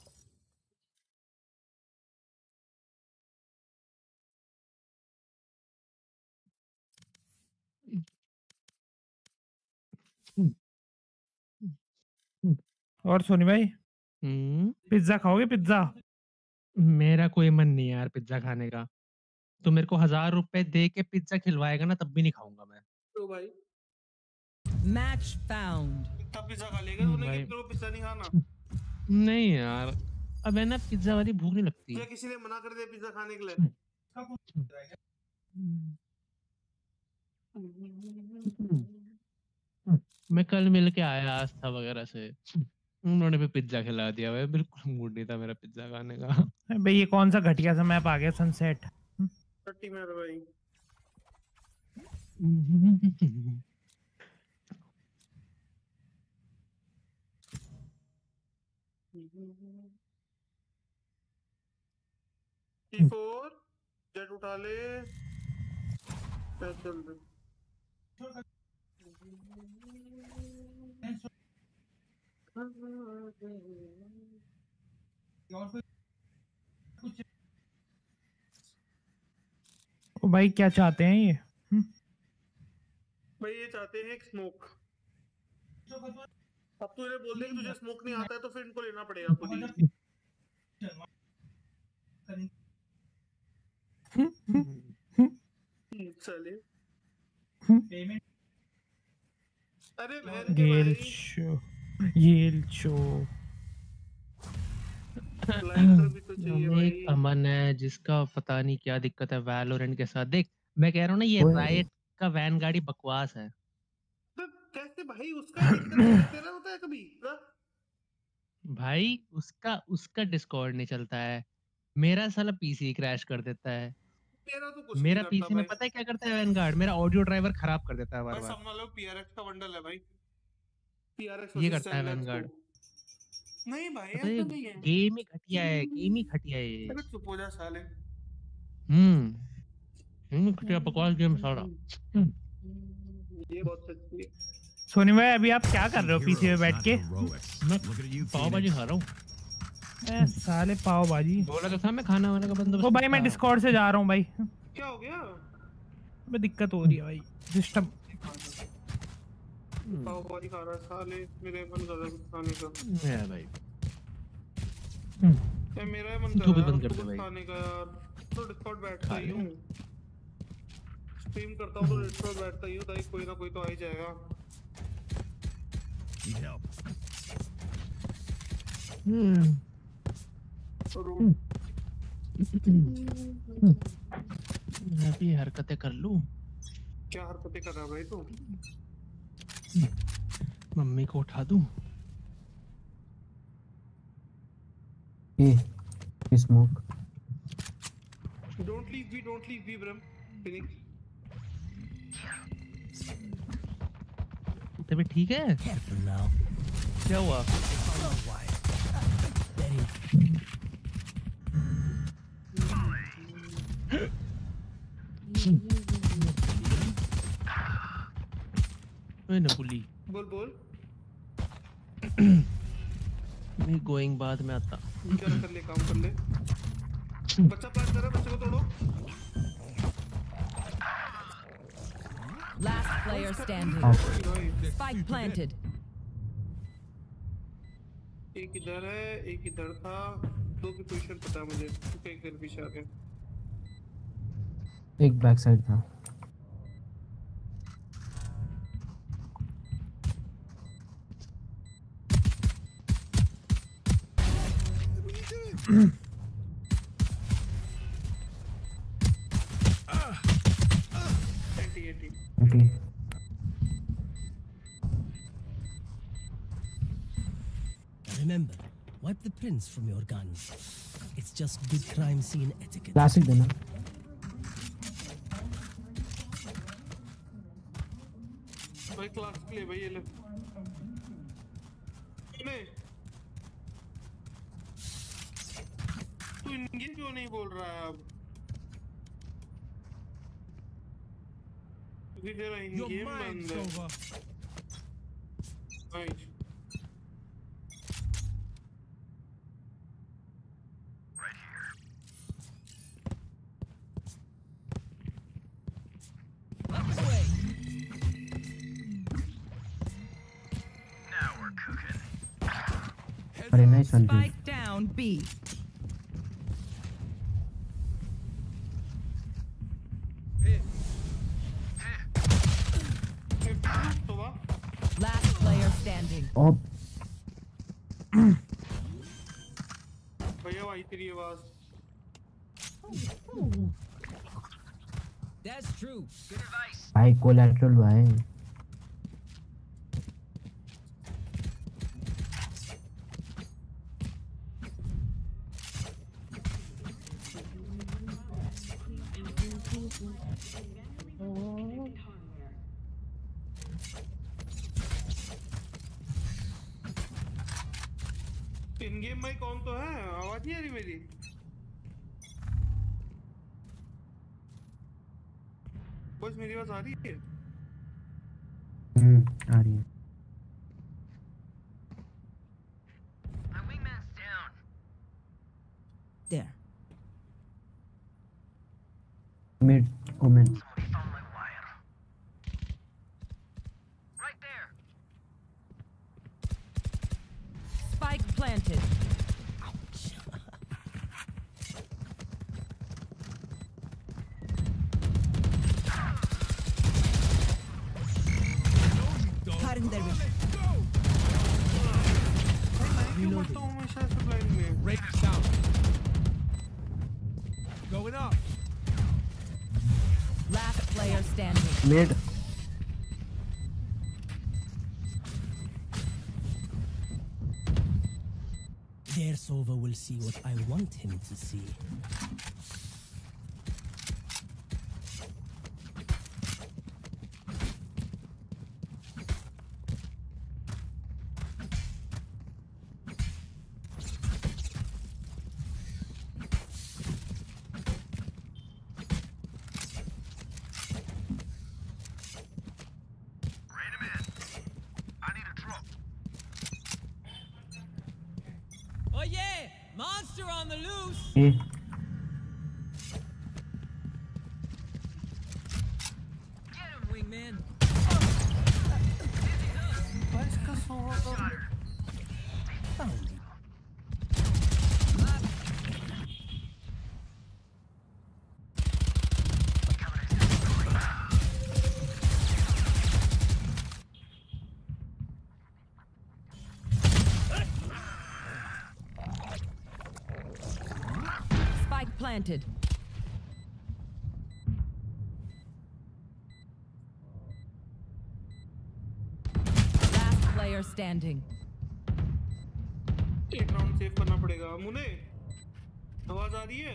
[SPEAKER 2] और सोनी भाई?
[SPEAKER 9] हम्म।
[SPEAKER 2] पिज्जा खाओगे पिज्जा?
[SPEAKER 9] मेरा कोई मन नहीं यार पिज्जा खाने का। तो मेरे को हज़ार रुपए दे के पिज्जा खिलवाएगा ना तब भी नहीं खाऊँगा मैं।
[SPEAKER 1] तो भाई।
[SPEAKER 5] Match found.
[SPEAKER 1] इतना पिज्जा खा लेगा
[SPEAKER 9] हम्म,
[SPEAKER 1] तूने
[SPEAKER 9] भाई।
[SPEAKER 1] कि पिज्जा नहीं खाना।
[SPEAKER 9] नहीं यार अब है ना पिज्जा वाली भूख नहीं लगती।
[SPEAKER 1] तुझे किसी ने मना कर दिया पिज्जा खाने के लिए।
[SPEAKER 9] मैं कल मिल के आया आस्था वगैरह से। उन्होंने भी पिज्जा खिला दिया भाई बिल्कुल मूड नहीं था मेरा पिज्जा खाने का।
[SPEAKER 2] भाई ये कौन सा घटिया सा मैप आ गया सनसेट
[SPEAKER 1] टट्टी में भाई फोर जेट उठा ले। चल रहा
[SPEAKER 2] ओ भाई क्या चाहते हैं ये?
[SPEAKER 1] भाई ये चाहते हैं स्मोक अब तू इन्हें बोल दे कि तुझे स्मोक नहीं आता है तो फिर इनको लेना पड़ेगा खुद ही। हम्म, चले अरे बहन के
[SPEAKER 2] गेल शो गेल शो
[SPEAKER 1] तो
[SPEAKER 9] अमन है जिसका पता नहीं क्या दिक्कत है वैलोरेंट के साथ। देख मैं कह रहा हूँ ना ये राइट का वैन गाड़ी बकवास है।
[SPEAKER 1] तो कैसे भाई उसका तेरा होता है कभी हाँ?
[SPEAKER 9] भाई उसका उसका डिस्कॉर्ड नहीं चलता है। मेरा साला पीसी क्रैश कर देता है।
[SPEAKER 1] तेरा तो कुछ
[SPEAKER 9] मेरा पीसी में पता है क्या करता है वैनगार्ड मेरा ऑडियो ड्राइवर खराब कर देता है बार बार
[SPEAKER 1] समझ लो पीआरएक्स का बंडल है भाई। पीआरएक्स
[SPEAKER 9] ये करता है वैनगार्ड
[SPEAKER 1] नहीं भाई ऐसा नहीं है।
[SPEAKER 9] है गेम ही घटिया है गेम ही घटिया है
[SPEAKER 1] अरे चुप हो जा साले।
[SPEAKER 9] हम्म। हम्म घटिया बकवास गेम सारा।
[SPEAKER 1] ये बहुत सच्ची है।
[SPEAKER 2] सोनी भाई अभी आप क्या कर रहे हो? पीछे में बैठ के?
[SPEAKER 9] मैं पाव भाजी खा रहा हूँ।
[SPEAKER 2] साले पाव भाजी
[SPEAKER 9] बोला तो था मैं खाना वाना का बंदोबस्त
[SPEAKER 2] ओ भाई मैं डिस्कॉर्ड से जा रहा हूँ भाई।
[SPEAKER 1] क्या हो गया?
[SPEAKER 2] मैं दिक्कत हो रही है भाई। सिस्टम
[SPEAKER 1] पाव भाजी खा रहा है साले मेरे मन कर रहा है खाने का।
[SPEAKER 9] है भाई।
[SPEAKER 1] मेरा मन कर रहा है
[SPEAKER 9] बंद कर दे भाई।
[SPEAKER 1] खाने का यार। तो डिस्कॉर्ड बैठता ही। हूँ। स्ट्रीम करता हूँ तो डिस्कॉर्ड बैठता ही हूँ ताकि कोई ना कोई तो आ ही जाएगा. और
[SPEAKER 9] मैं भी हरकतें कर लूँ।
[SPEAKER 1] क्या हरकतें कर रहा है भाई तू?
[SPEAKER 9] मम्मी को उठा दूँ?
[SPEAKER 4] ये smoke
[SPEAKER 1] don't leave we don't leave we brim Phoenix
[SPEAKER 9] तबीयत ठीक है? क्या हुआ? ओए नकुली
[SPEAKER 1] बोल बोल।
[SPEAKER 9] मैं गोइंग बाद में आता।
[SPEAKER 1] क्या कर ले काम कर ले। बच्चा प्लान कर रहा है बच्चे को तोड़ो।
[SPEAKER 5] Last player standing.
[SPEAKER 1] भाई
[SPEAKER 5] Spike planted.
[SPEAKER 1] एक इधर है एक इधर था। दो की पोजीशन पता मुझे। एक इधर पीछे आ गया।
[SPEAKER 4] एक बैक साइड था।
[SPEAKER 1] Anti anti
[SPEAKER 4] okay
[SPEAKER 14] Remember, wipe the prints from your guns. It's just good crime scene etiquette.
[SPEAKER 4] Classic देना
[SPEAKER 1] भाई क्लास ले भाई ये ले तूने तू इनगे क्यों नहीं बोल रहा है अब क्योंकि तेरा
[SPEAKER 11] Your
[SPEAKER 1] in-game
[SPEAKER 11] mind's
[SPEAKER 1] बंद है
[SPEAKER 11] over.
[SPEAKER 1] Nice.
[SPEAKER 4] अरे nice one
[SPEAKER 5] Spike down B.
[SPEAKER 4] भाई कोलेट्रल भाई।
[SPEAKER 14] To see.
[SPEAKER 5] Mm. planted. Last player standing.
[SPEAKER 1] एक राउंड सेव करना पड़ेगा मुने आवाज आ रही है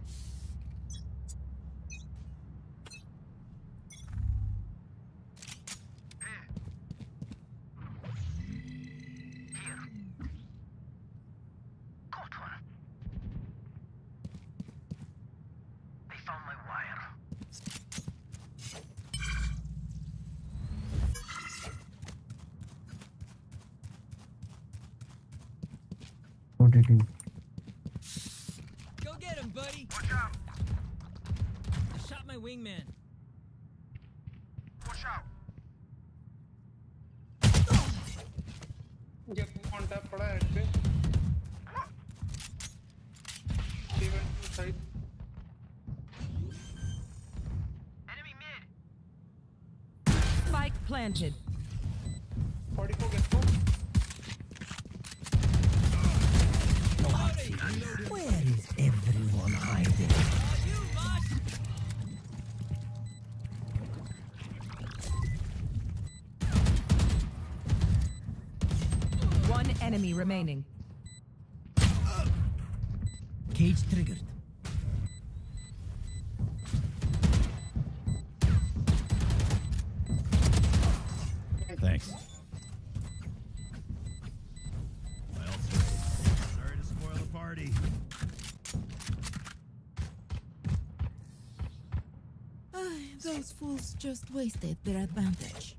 [SPEAKER 5] planted.
[SPEAKER 13] Fools just wasted their advantage.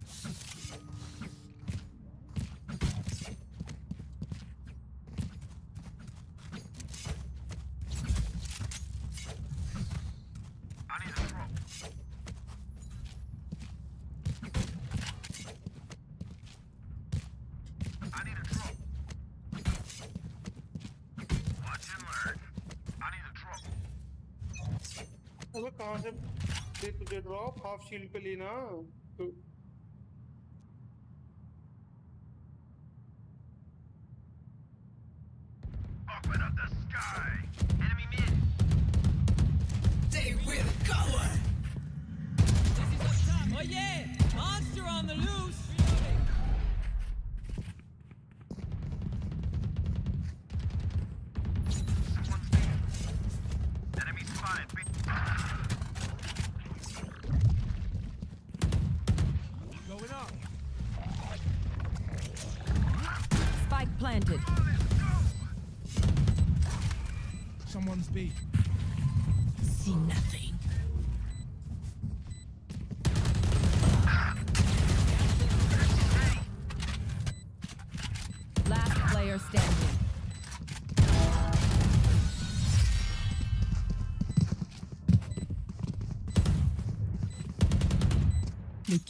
[SPEAKER 1] अबे कहाँ से दे ड्रॉप हाफ़ शील्ड पे लेना।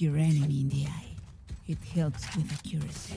[SPEAKER 13] Your enemy in the eye. It helps with accuracy.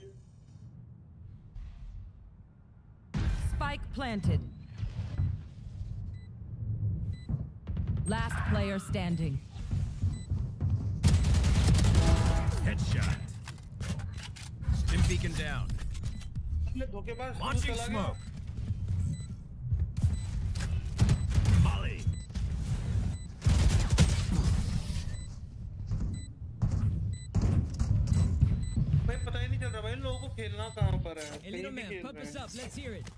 [SPEAKER 5] planted. Last player standing.
[SPEAKER 15] Headshot. Stim beacon down.
[SPEAKER 1] अपने धोखेबाज शुरू
[SPEAKER 15] Launching
[SPEAKER 1] चला गया
[SPEAKER 15] smoke. Molly.
[SPEAKER 1] भाई पता ही नहीं चल रहा भाई इन लोगों को खेलना कहाँ पर है
[SPEAKER 12] Hey,
[SPEAKER 1] कहीं
[SPEAKER 12] little
[SPEAKER 1] भी
[SPEAKER 12] man,
[SPEAKER 1] खेल
[SPEAKER 12] pump
[SPEAKER 1] रहे
[SPEAKER 12] us
[SPEAKER 1] हैं।
[SPEAKER 12] up. Let's hear it.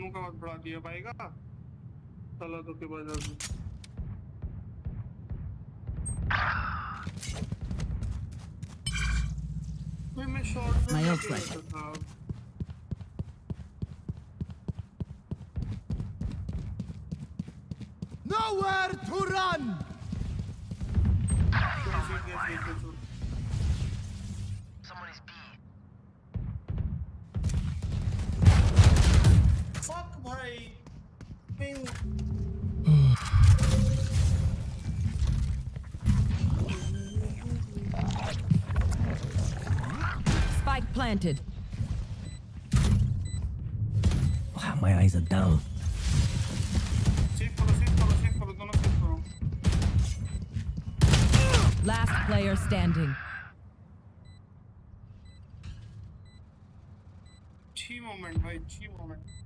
[SPEAKER 1] दोनों का बढ़ा दिया पाएगा चलो धोखेबाज आदमी भाई मैं
[SPEAKER 13] My
[SPEAKER 1] में
[SPEAKER 13] ult
[SPEAKER 1] लेके
[SPEAKER 13] right.
[SPEAKER 1] रहता था
[SPEAKER 15] Nowhere to run.
[SPEAKER 1] sleeping. Spike
[SPEAKER 5] planted.
[SPEAKER 14] Wow, my eyes are down.
[SPEAKER 5] Last player standing.
[SPEAKER 1] Chi moment, bhai, chi
[SPEAKER 15] moment.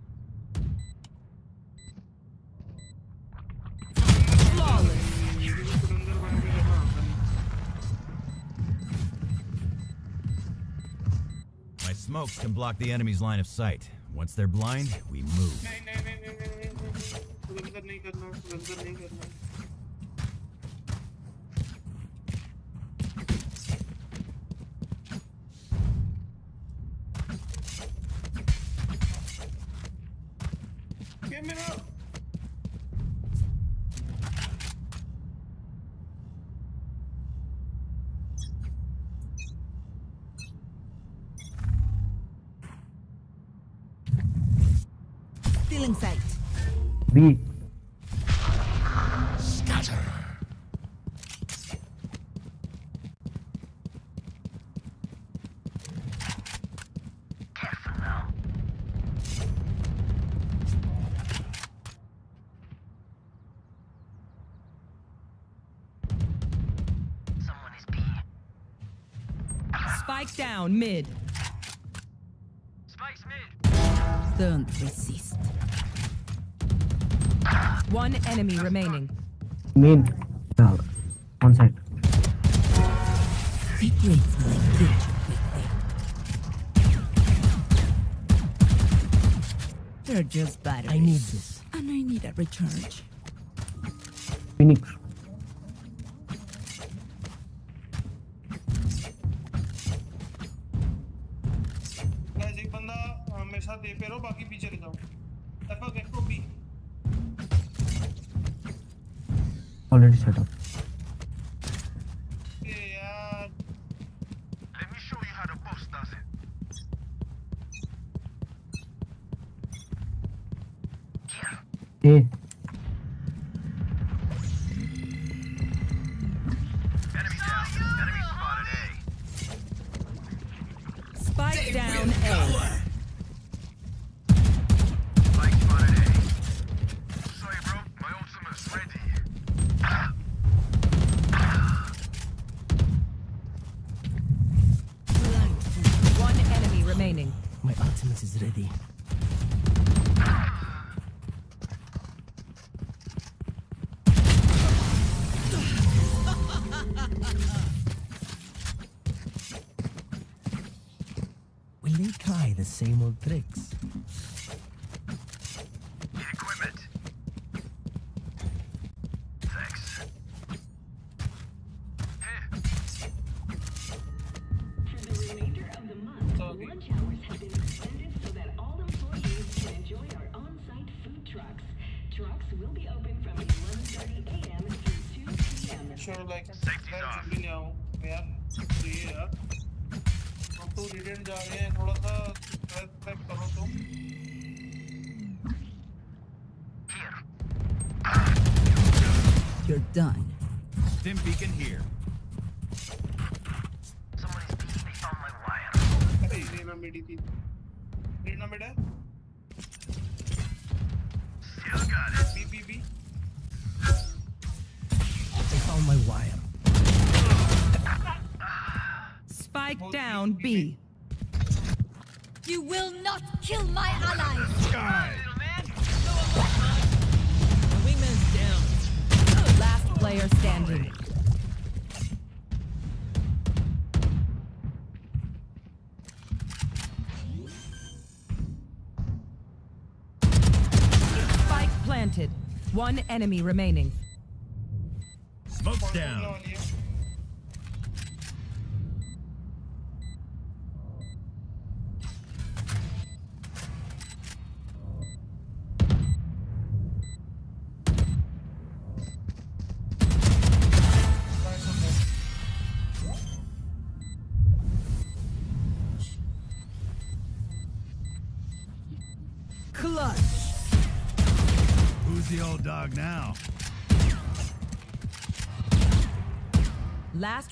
[SPEAKER 15] Smokes can block the enemy's line of sight. Once they're blind, we move.
[SPEAKER 5] Down mid.
[SPEAKER 16] Spike's mid.
[SPEAKER 13] Don't resist.
[SPEAKER 5] One enemy remaining.
[SPEAKER 4] Main. Uh, on side.
[SPEAKER 13] Be grateful I killed. They're just batteries.
[SPEAKER 14] I need this.
[SPEAKER 13] And I need a recharge.
[SPEAKER 4] Phoenix.
[SPEAKER 14] tricks?
[SPEAKER 16] Need equipment. Thanks.
[SPEAKER 12] For the remainder of the month, lunch hours have been extended so that all employees can enjoy our on-site food trucks. Trucks will be open from 11:30 a.m. through 2 p.m.
[SPEAKER 1] Sure like मैं भी नहीं आऊं यार तो ये यार हम तो रिटर्न जा रहे हैं थोड़ा
[SPEAKER 5] Spike down B.
[SPEAKER 7] You will not kill my allies.
[SPEAKER 14] The.
[SPEAKER 5] Last player standing. Spike planted. One enemy remaining.
[SPEAKER 15] Smoke's down.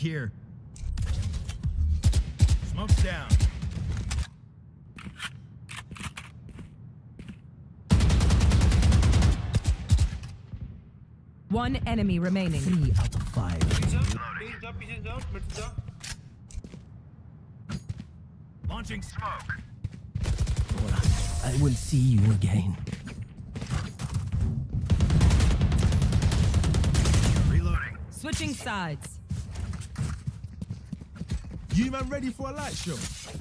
[SPEAKER 15] here. Smoke's down.
[SPEAKER 5] One enemy remaining.
[SPEAKER 14] Three out of five.
[SPEAKER 15] Launching smoke.
[SPEAKER 14] I will see you again.
[SPEAKER 15] Reloading.
[SPEAKER 5] Switching sides.
[SPEAKER 11] You man ready for a light show?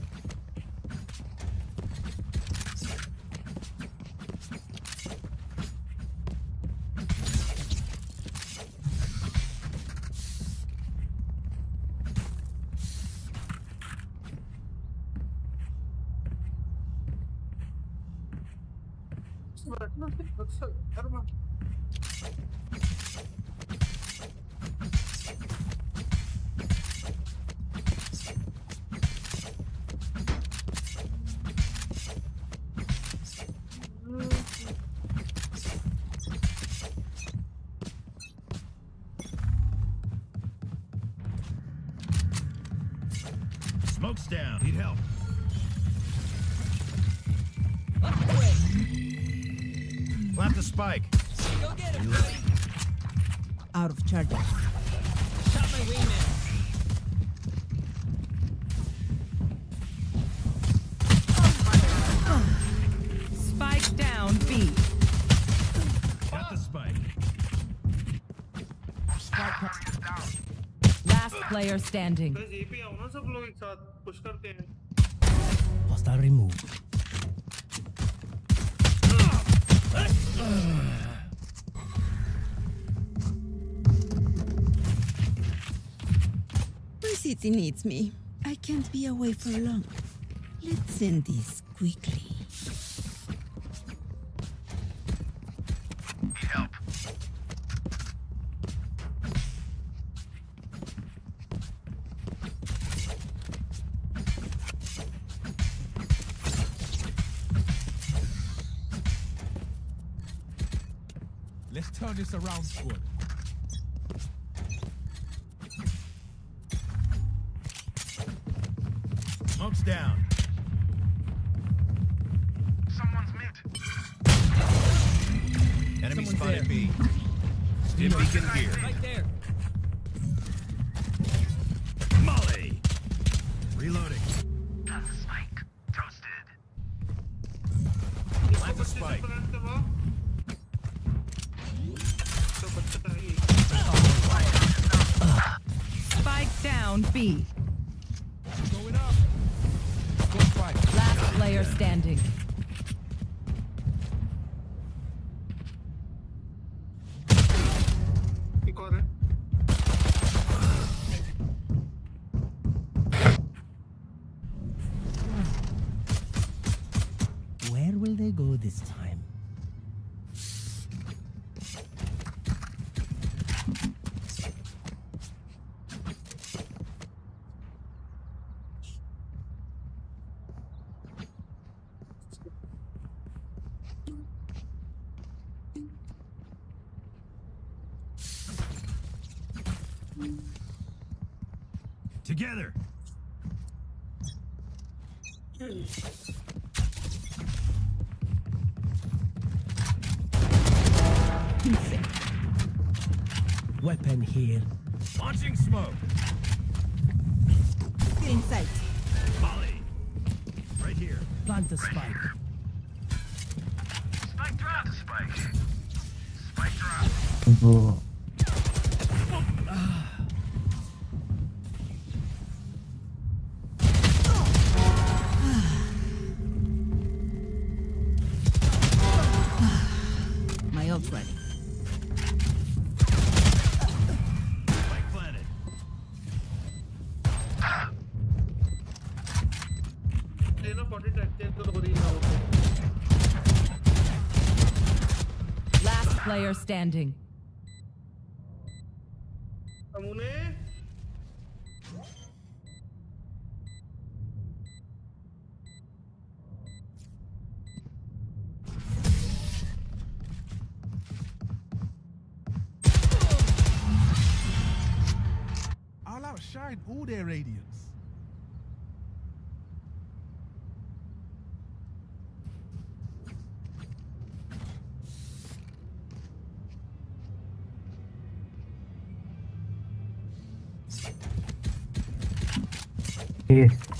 [SPEAKER 5] player standing.
[SPEAKER 14] Hostile removed.
[SPEAKER 13] My city needs me. I can't be away for long. Let's end this quickly.
[SPEAKER 14] Weapon here.
[SPEAKER 15] Launching smoke.
[SPEAKER 13] Get inside.
[SPEAKER 15] Molly. Right here.
[SPEAKER 14] Plant the spike.
[SPEAKER 16] Spike drop. Spike. Spike drop.
[SPEAKER 4] वो
[SPEAKER 13] My
[SPEAKER 1] ah. standing.
[SPEAKER 17] Yes.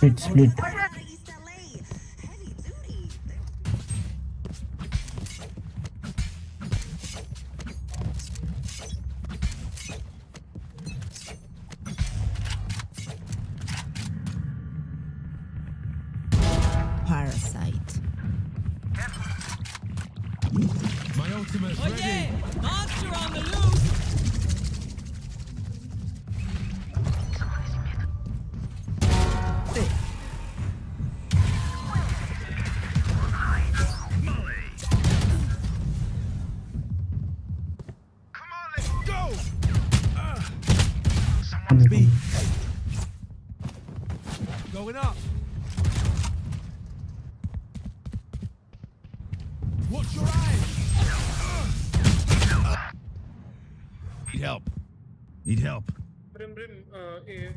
[SPEAKER 5] split, split.
[SPEAKER 11] Watch your eyes!
[SPEAKER 15] Need help. Need help.
[SPEAKER 18] Brim, Brim, uh, eh.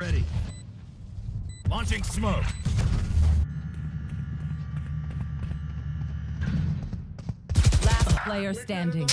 [SPEAKER 15] ready. Launching smoke.
[SPEAKER 1] Last player standing.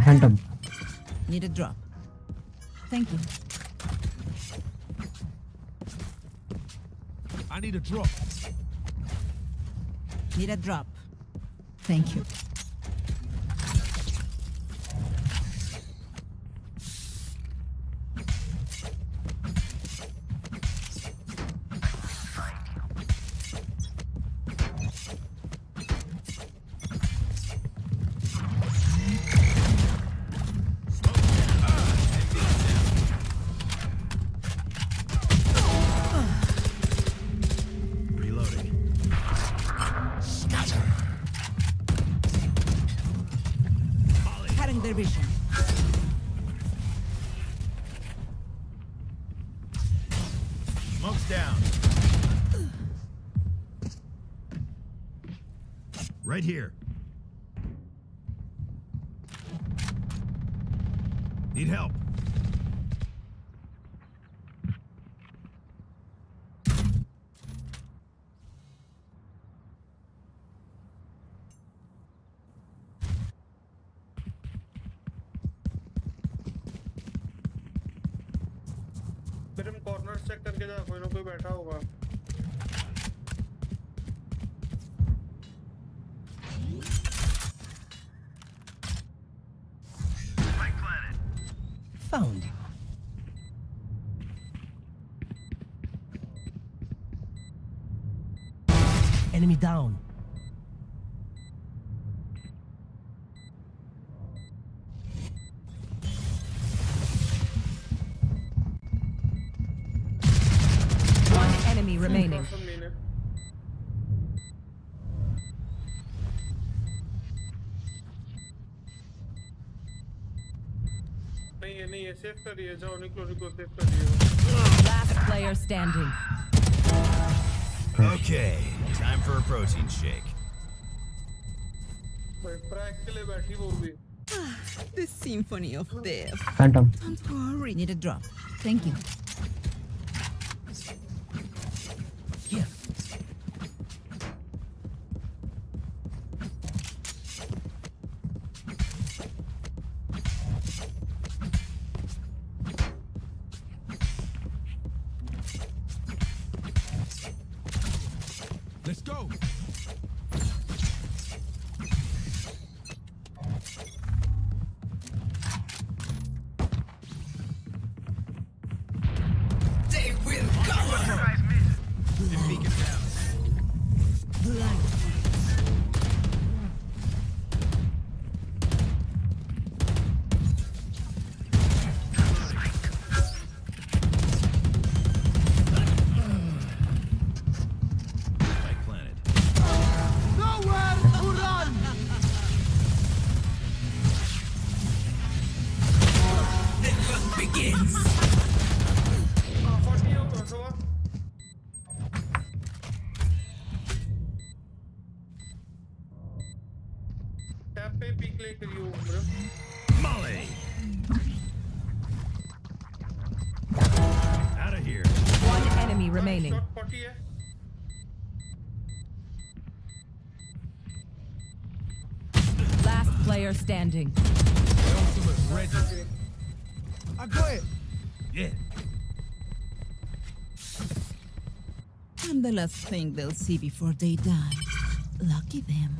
[SPEAKER 4] Phantom, Phantom. Need
[SPEAKER 13] a drop. Thank you.
[SPEAKER 11] I need a drop.
[SPEAKER 13] Need a drop. Thank you.
[SPEAKER 1] ना कोई बैठा होगा
[SPEAKER 14] Found. Enemy down.
[SPEAKER 1] नहीं ये नहीं है safe करिए जाओ निकलो निकलो सेफ करिए
[SPEAKER 5] Last player standing.
[SPEAKER 15] Okay, time for a protein shake.
[SPEAKER 1] भाई प्रैक के लिए बैठी वो भी
[SPEAKER 13] The symphony of death.
[SPEAKER 4] Phantom.
[SPEAKER 13] Don't worry. Need a drop. Thank you.
[SPEAKER 14] Here.
[SPEAKER 5] standing.
[SPEAKER 11] Ready. I got it.
[SPEAKER 15] Yeah.
[SPEAKER 13] I'm the last thing they'll see before they die. Lucky them.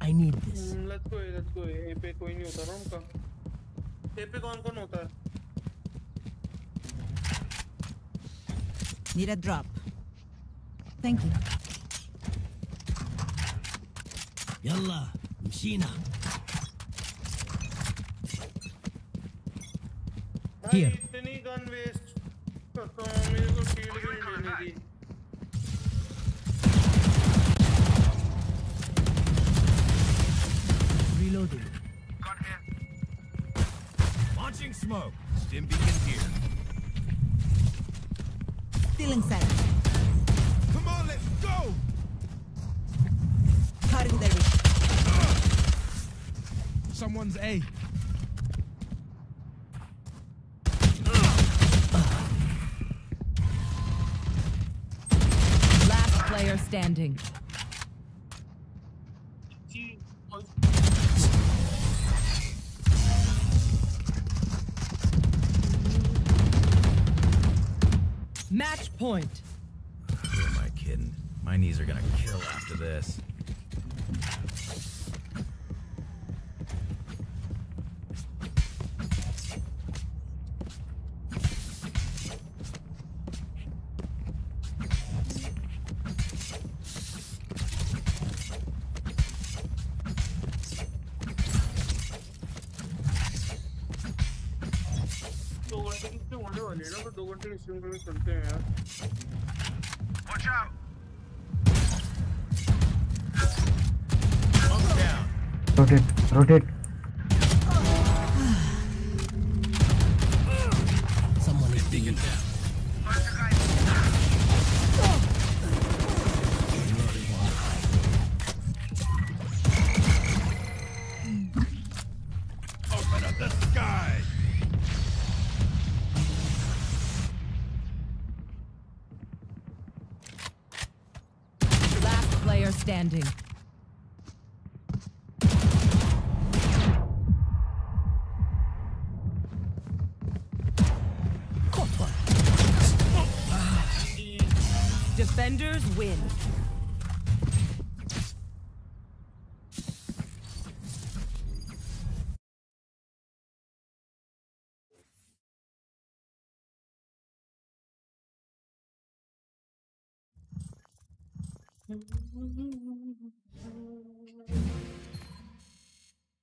[SPEAKER 14] I need this.
[SPEAKER 1] Let's go let's go A पे कोई नहीं होता ना उनका ए पे कौन कौन होता है
[SPEAKER 13] Need a drop. Thank you.
[SPEAKER 14] Yalla, mshina.
[SPEAKER 1] भाई
[SPEAKER 14] Here.
[SPEAKER 5] Standing. Match point.
[SPEAKER 1] तो दो घंटे की स्ट्रीम करके चलते हैं यार
[SPEAKER 11] Watch out.
[SPEAKER 15] Smoke's down.
[SPEAKER 4] Rotate. Rotate.
[SPEAKER 5] Win.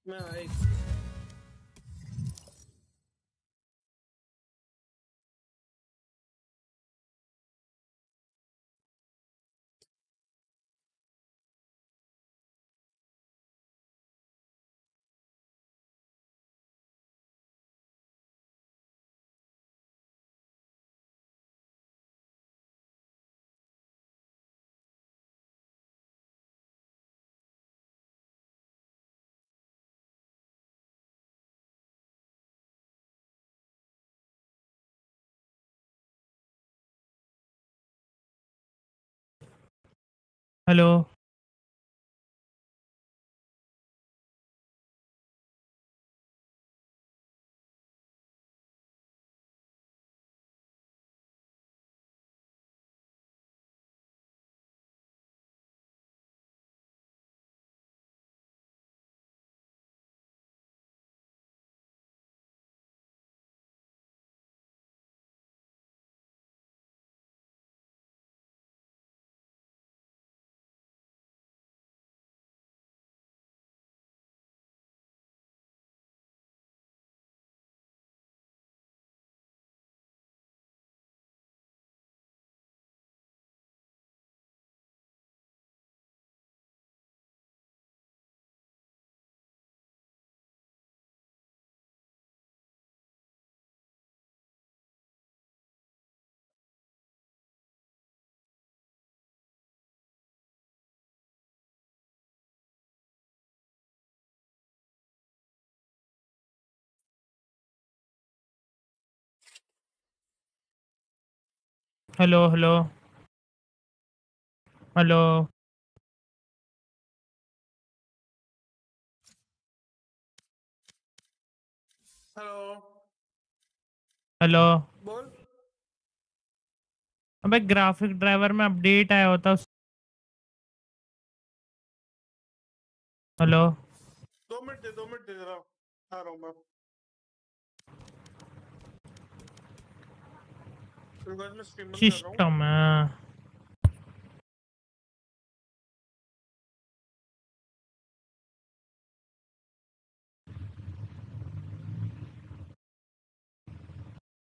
[SPEAKER 1] Nice.
[SPEAKER 8] Hello. Hello hello. Hello.
[SPEAKER 1] Hello.
[SPEAKER 8] Hello.
[SPEAKER 1] बोल।
[SPEAKER 8] अबे ग्राफिक ड्राइवर में अपडेट आया होता उस हेलो।
[SPEAKER 1] दो मिनट दे दो मिनट दे जरा आ रहा हूँ मैं रुको, आज मैं स्ट्रीम बंद कर रहा हूँ
[SPEAKER 8] सिस्टम है।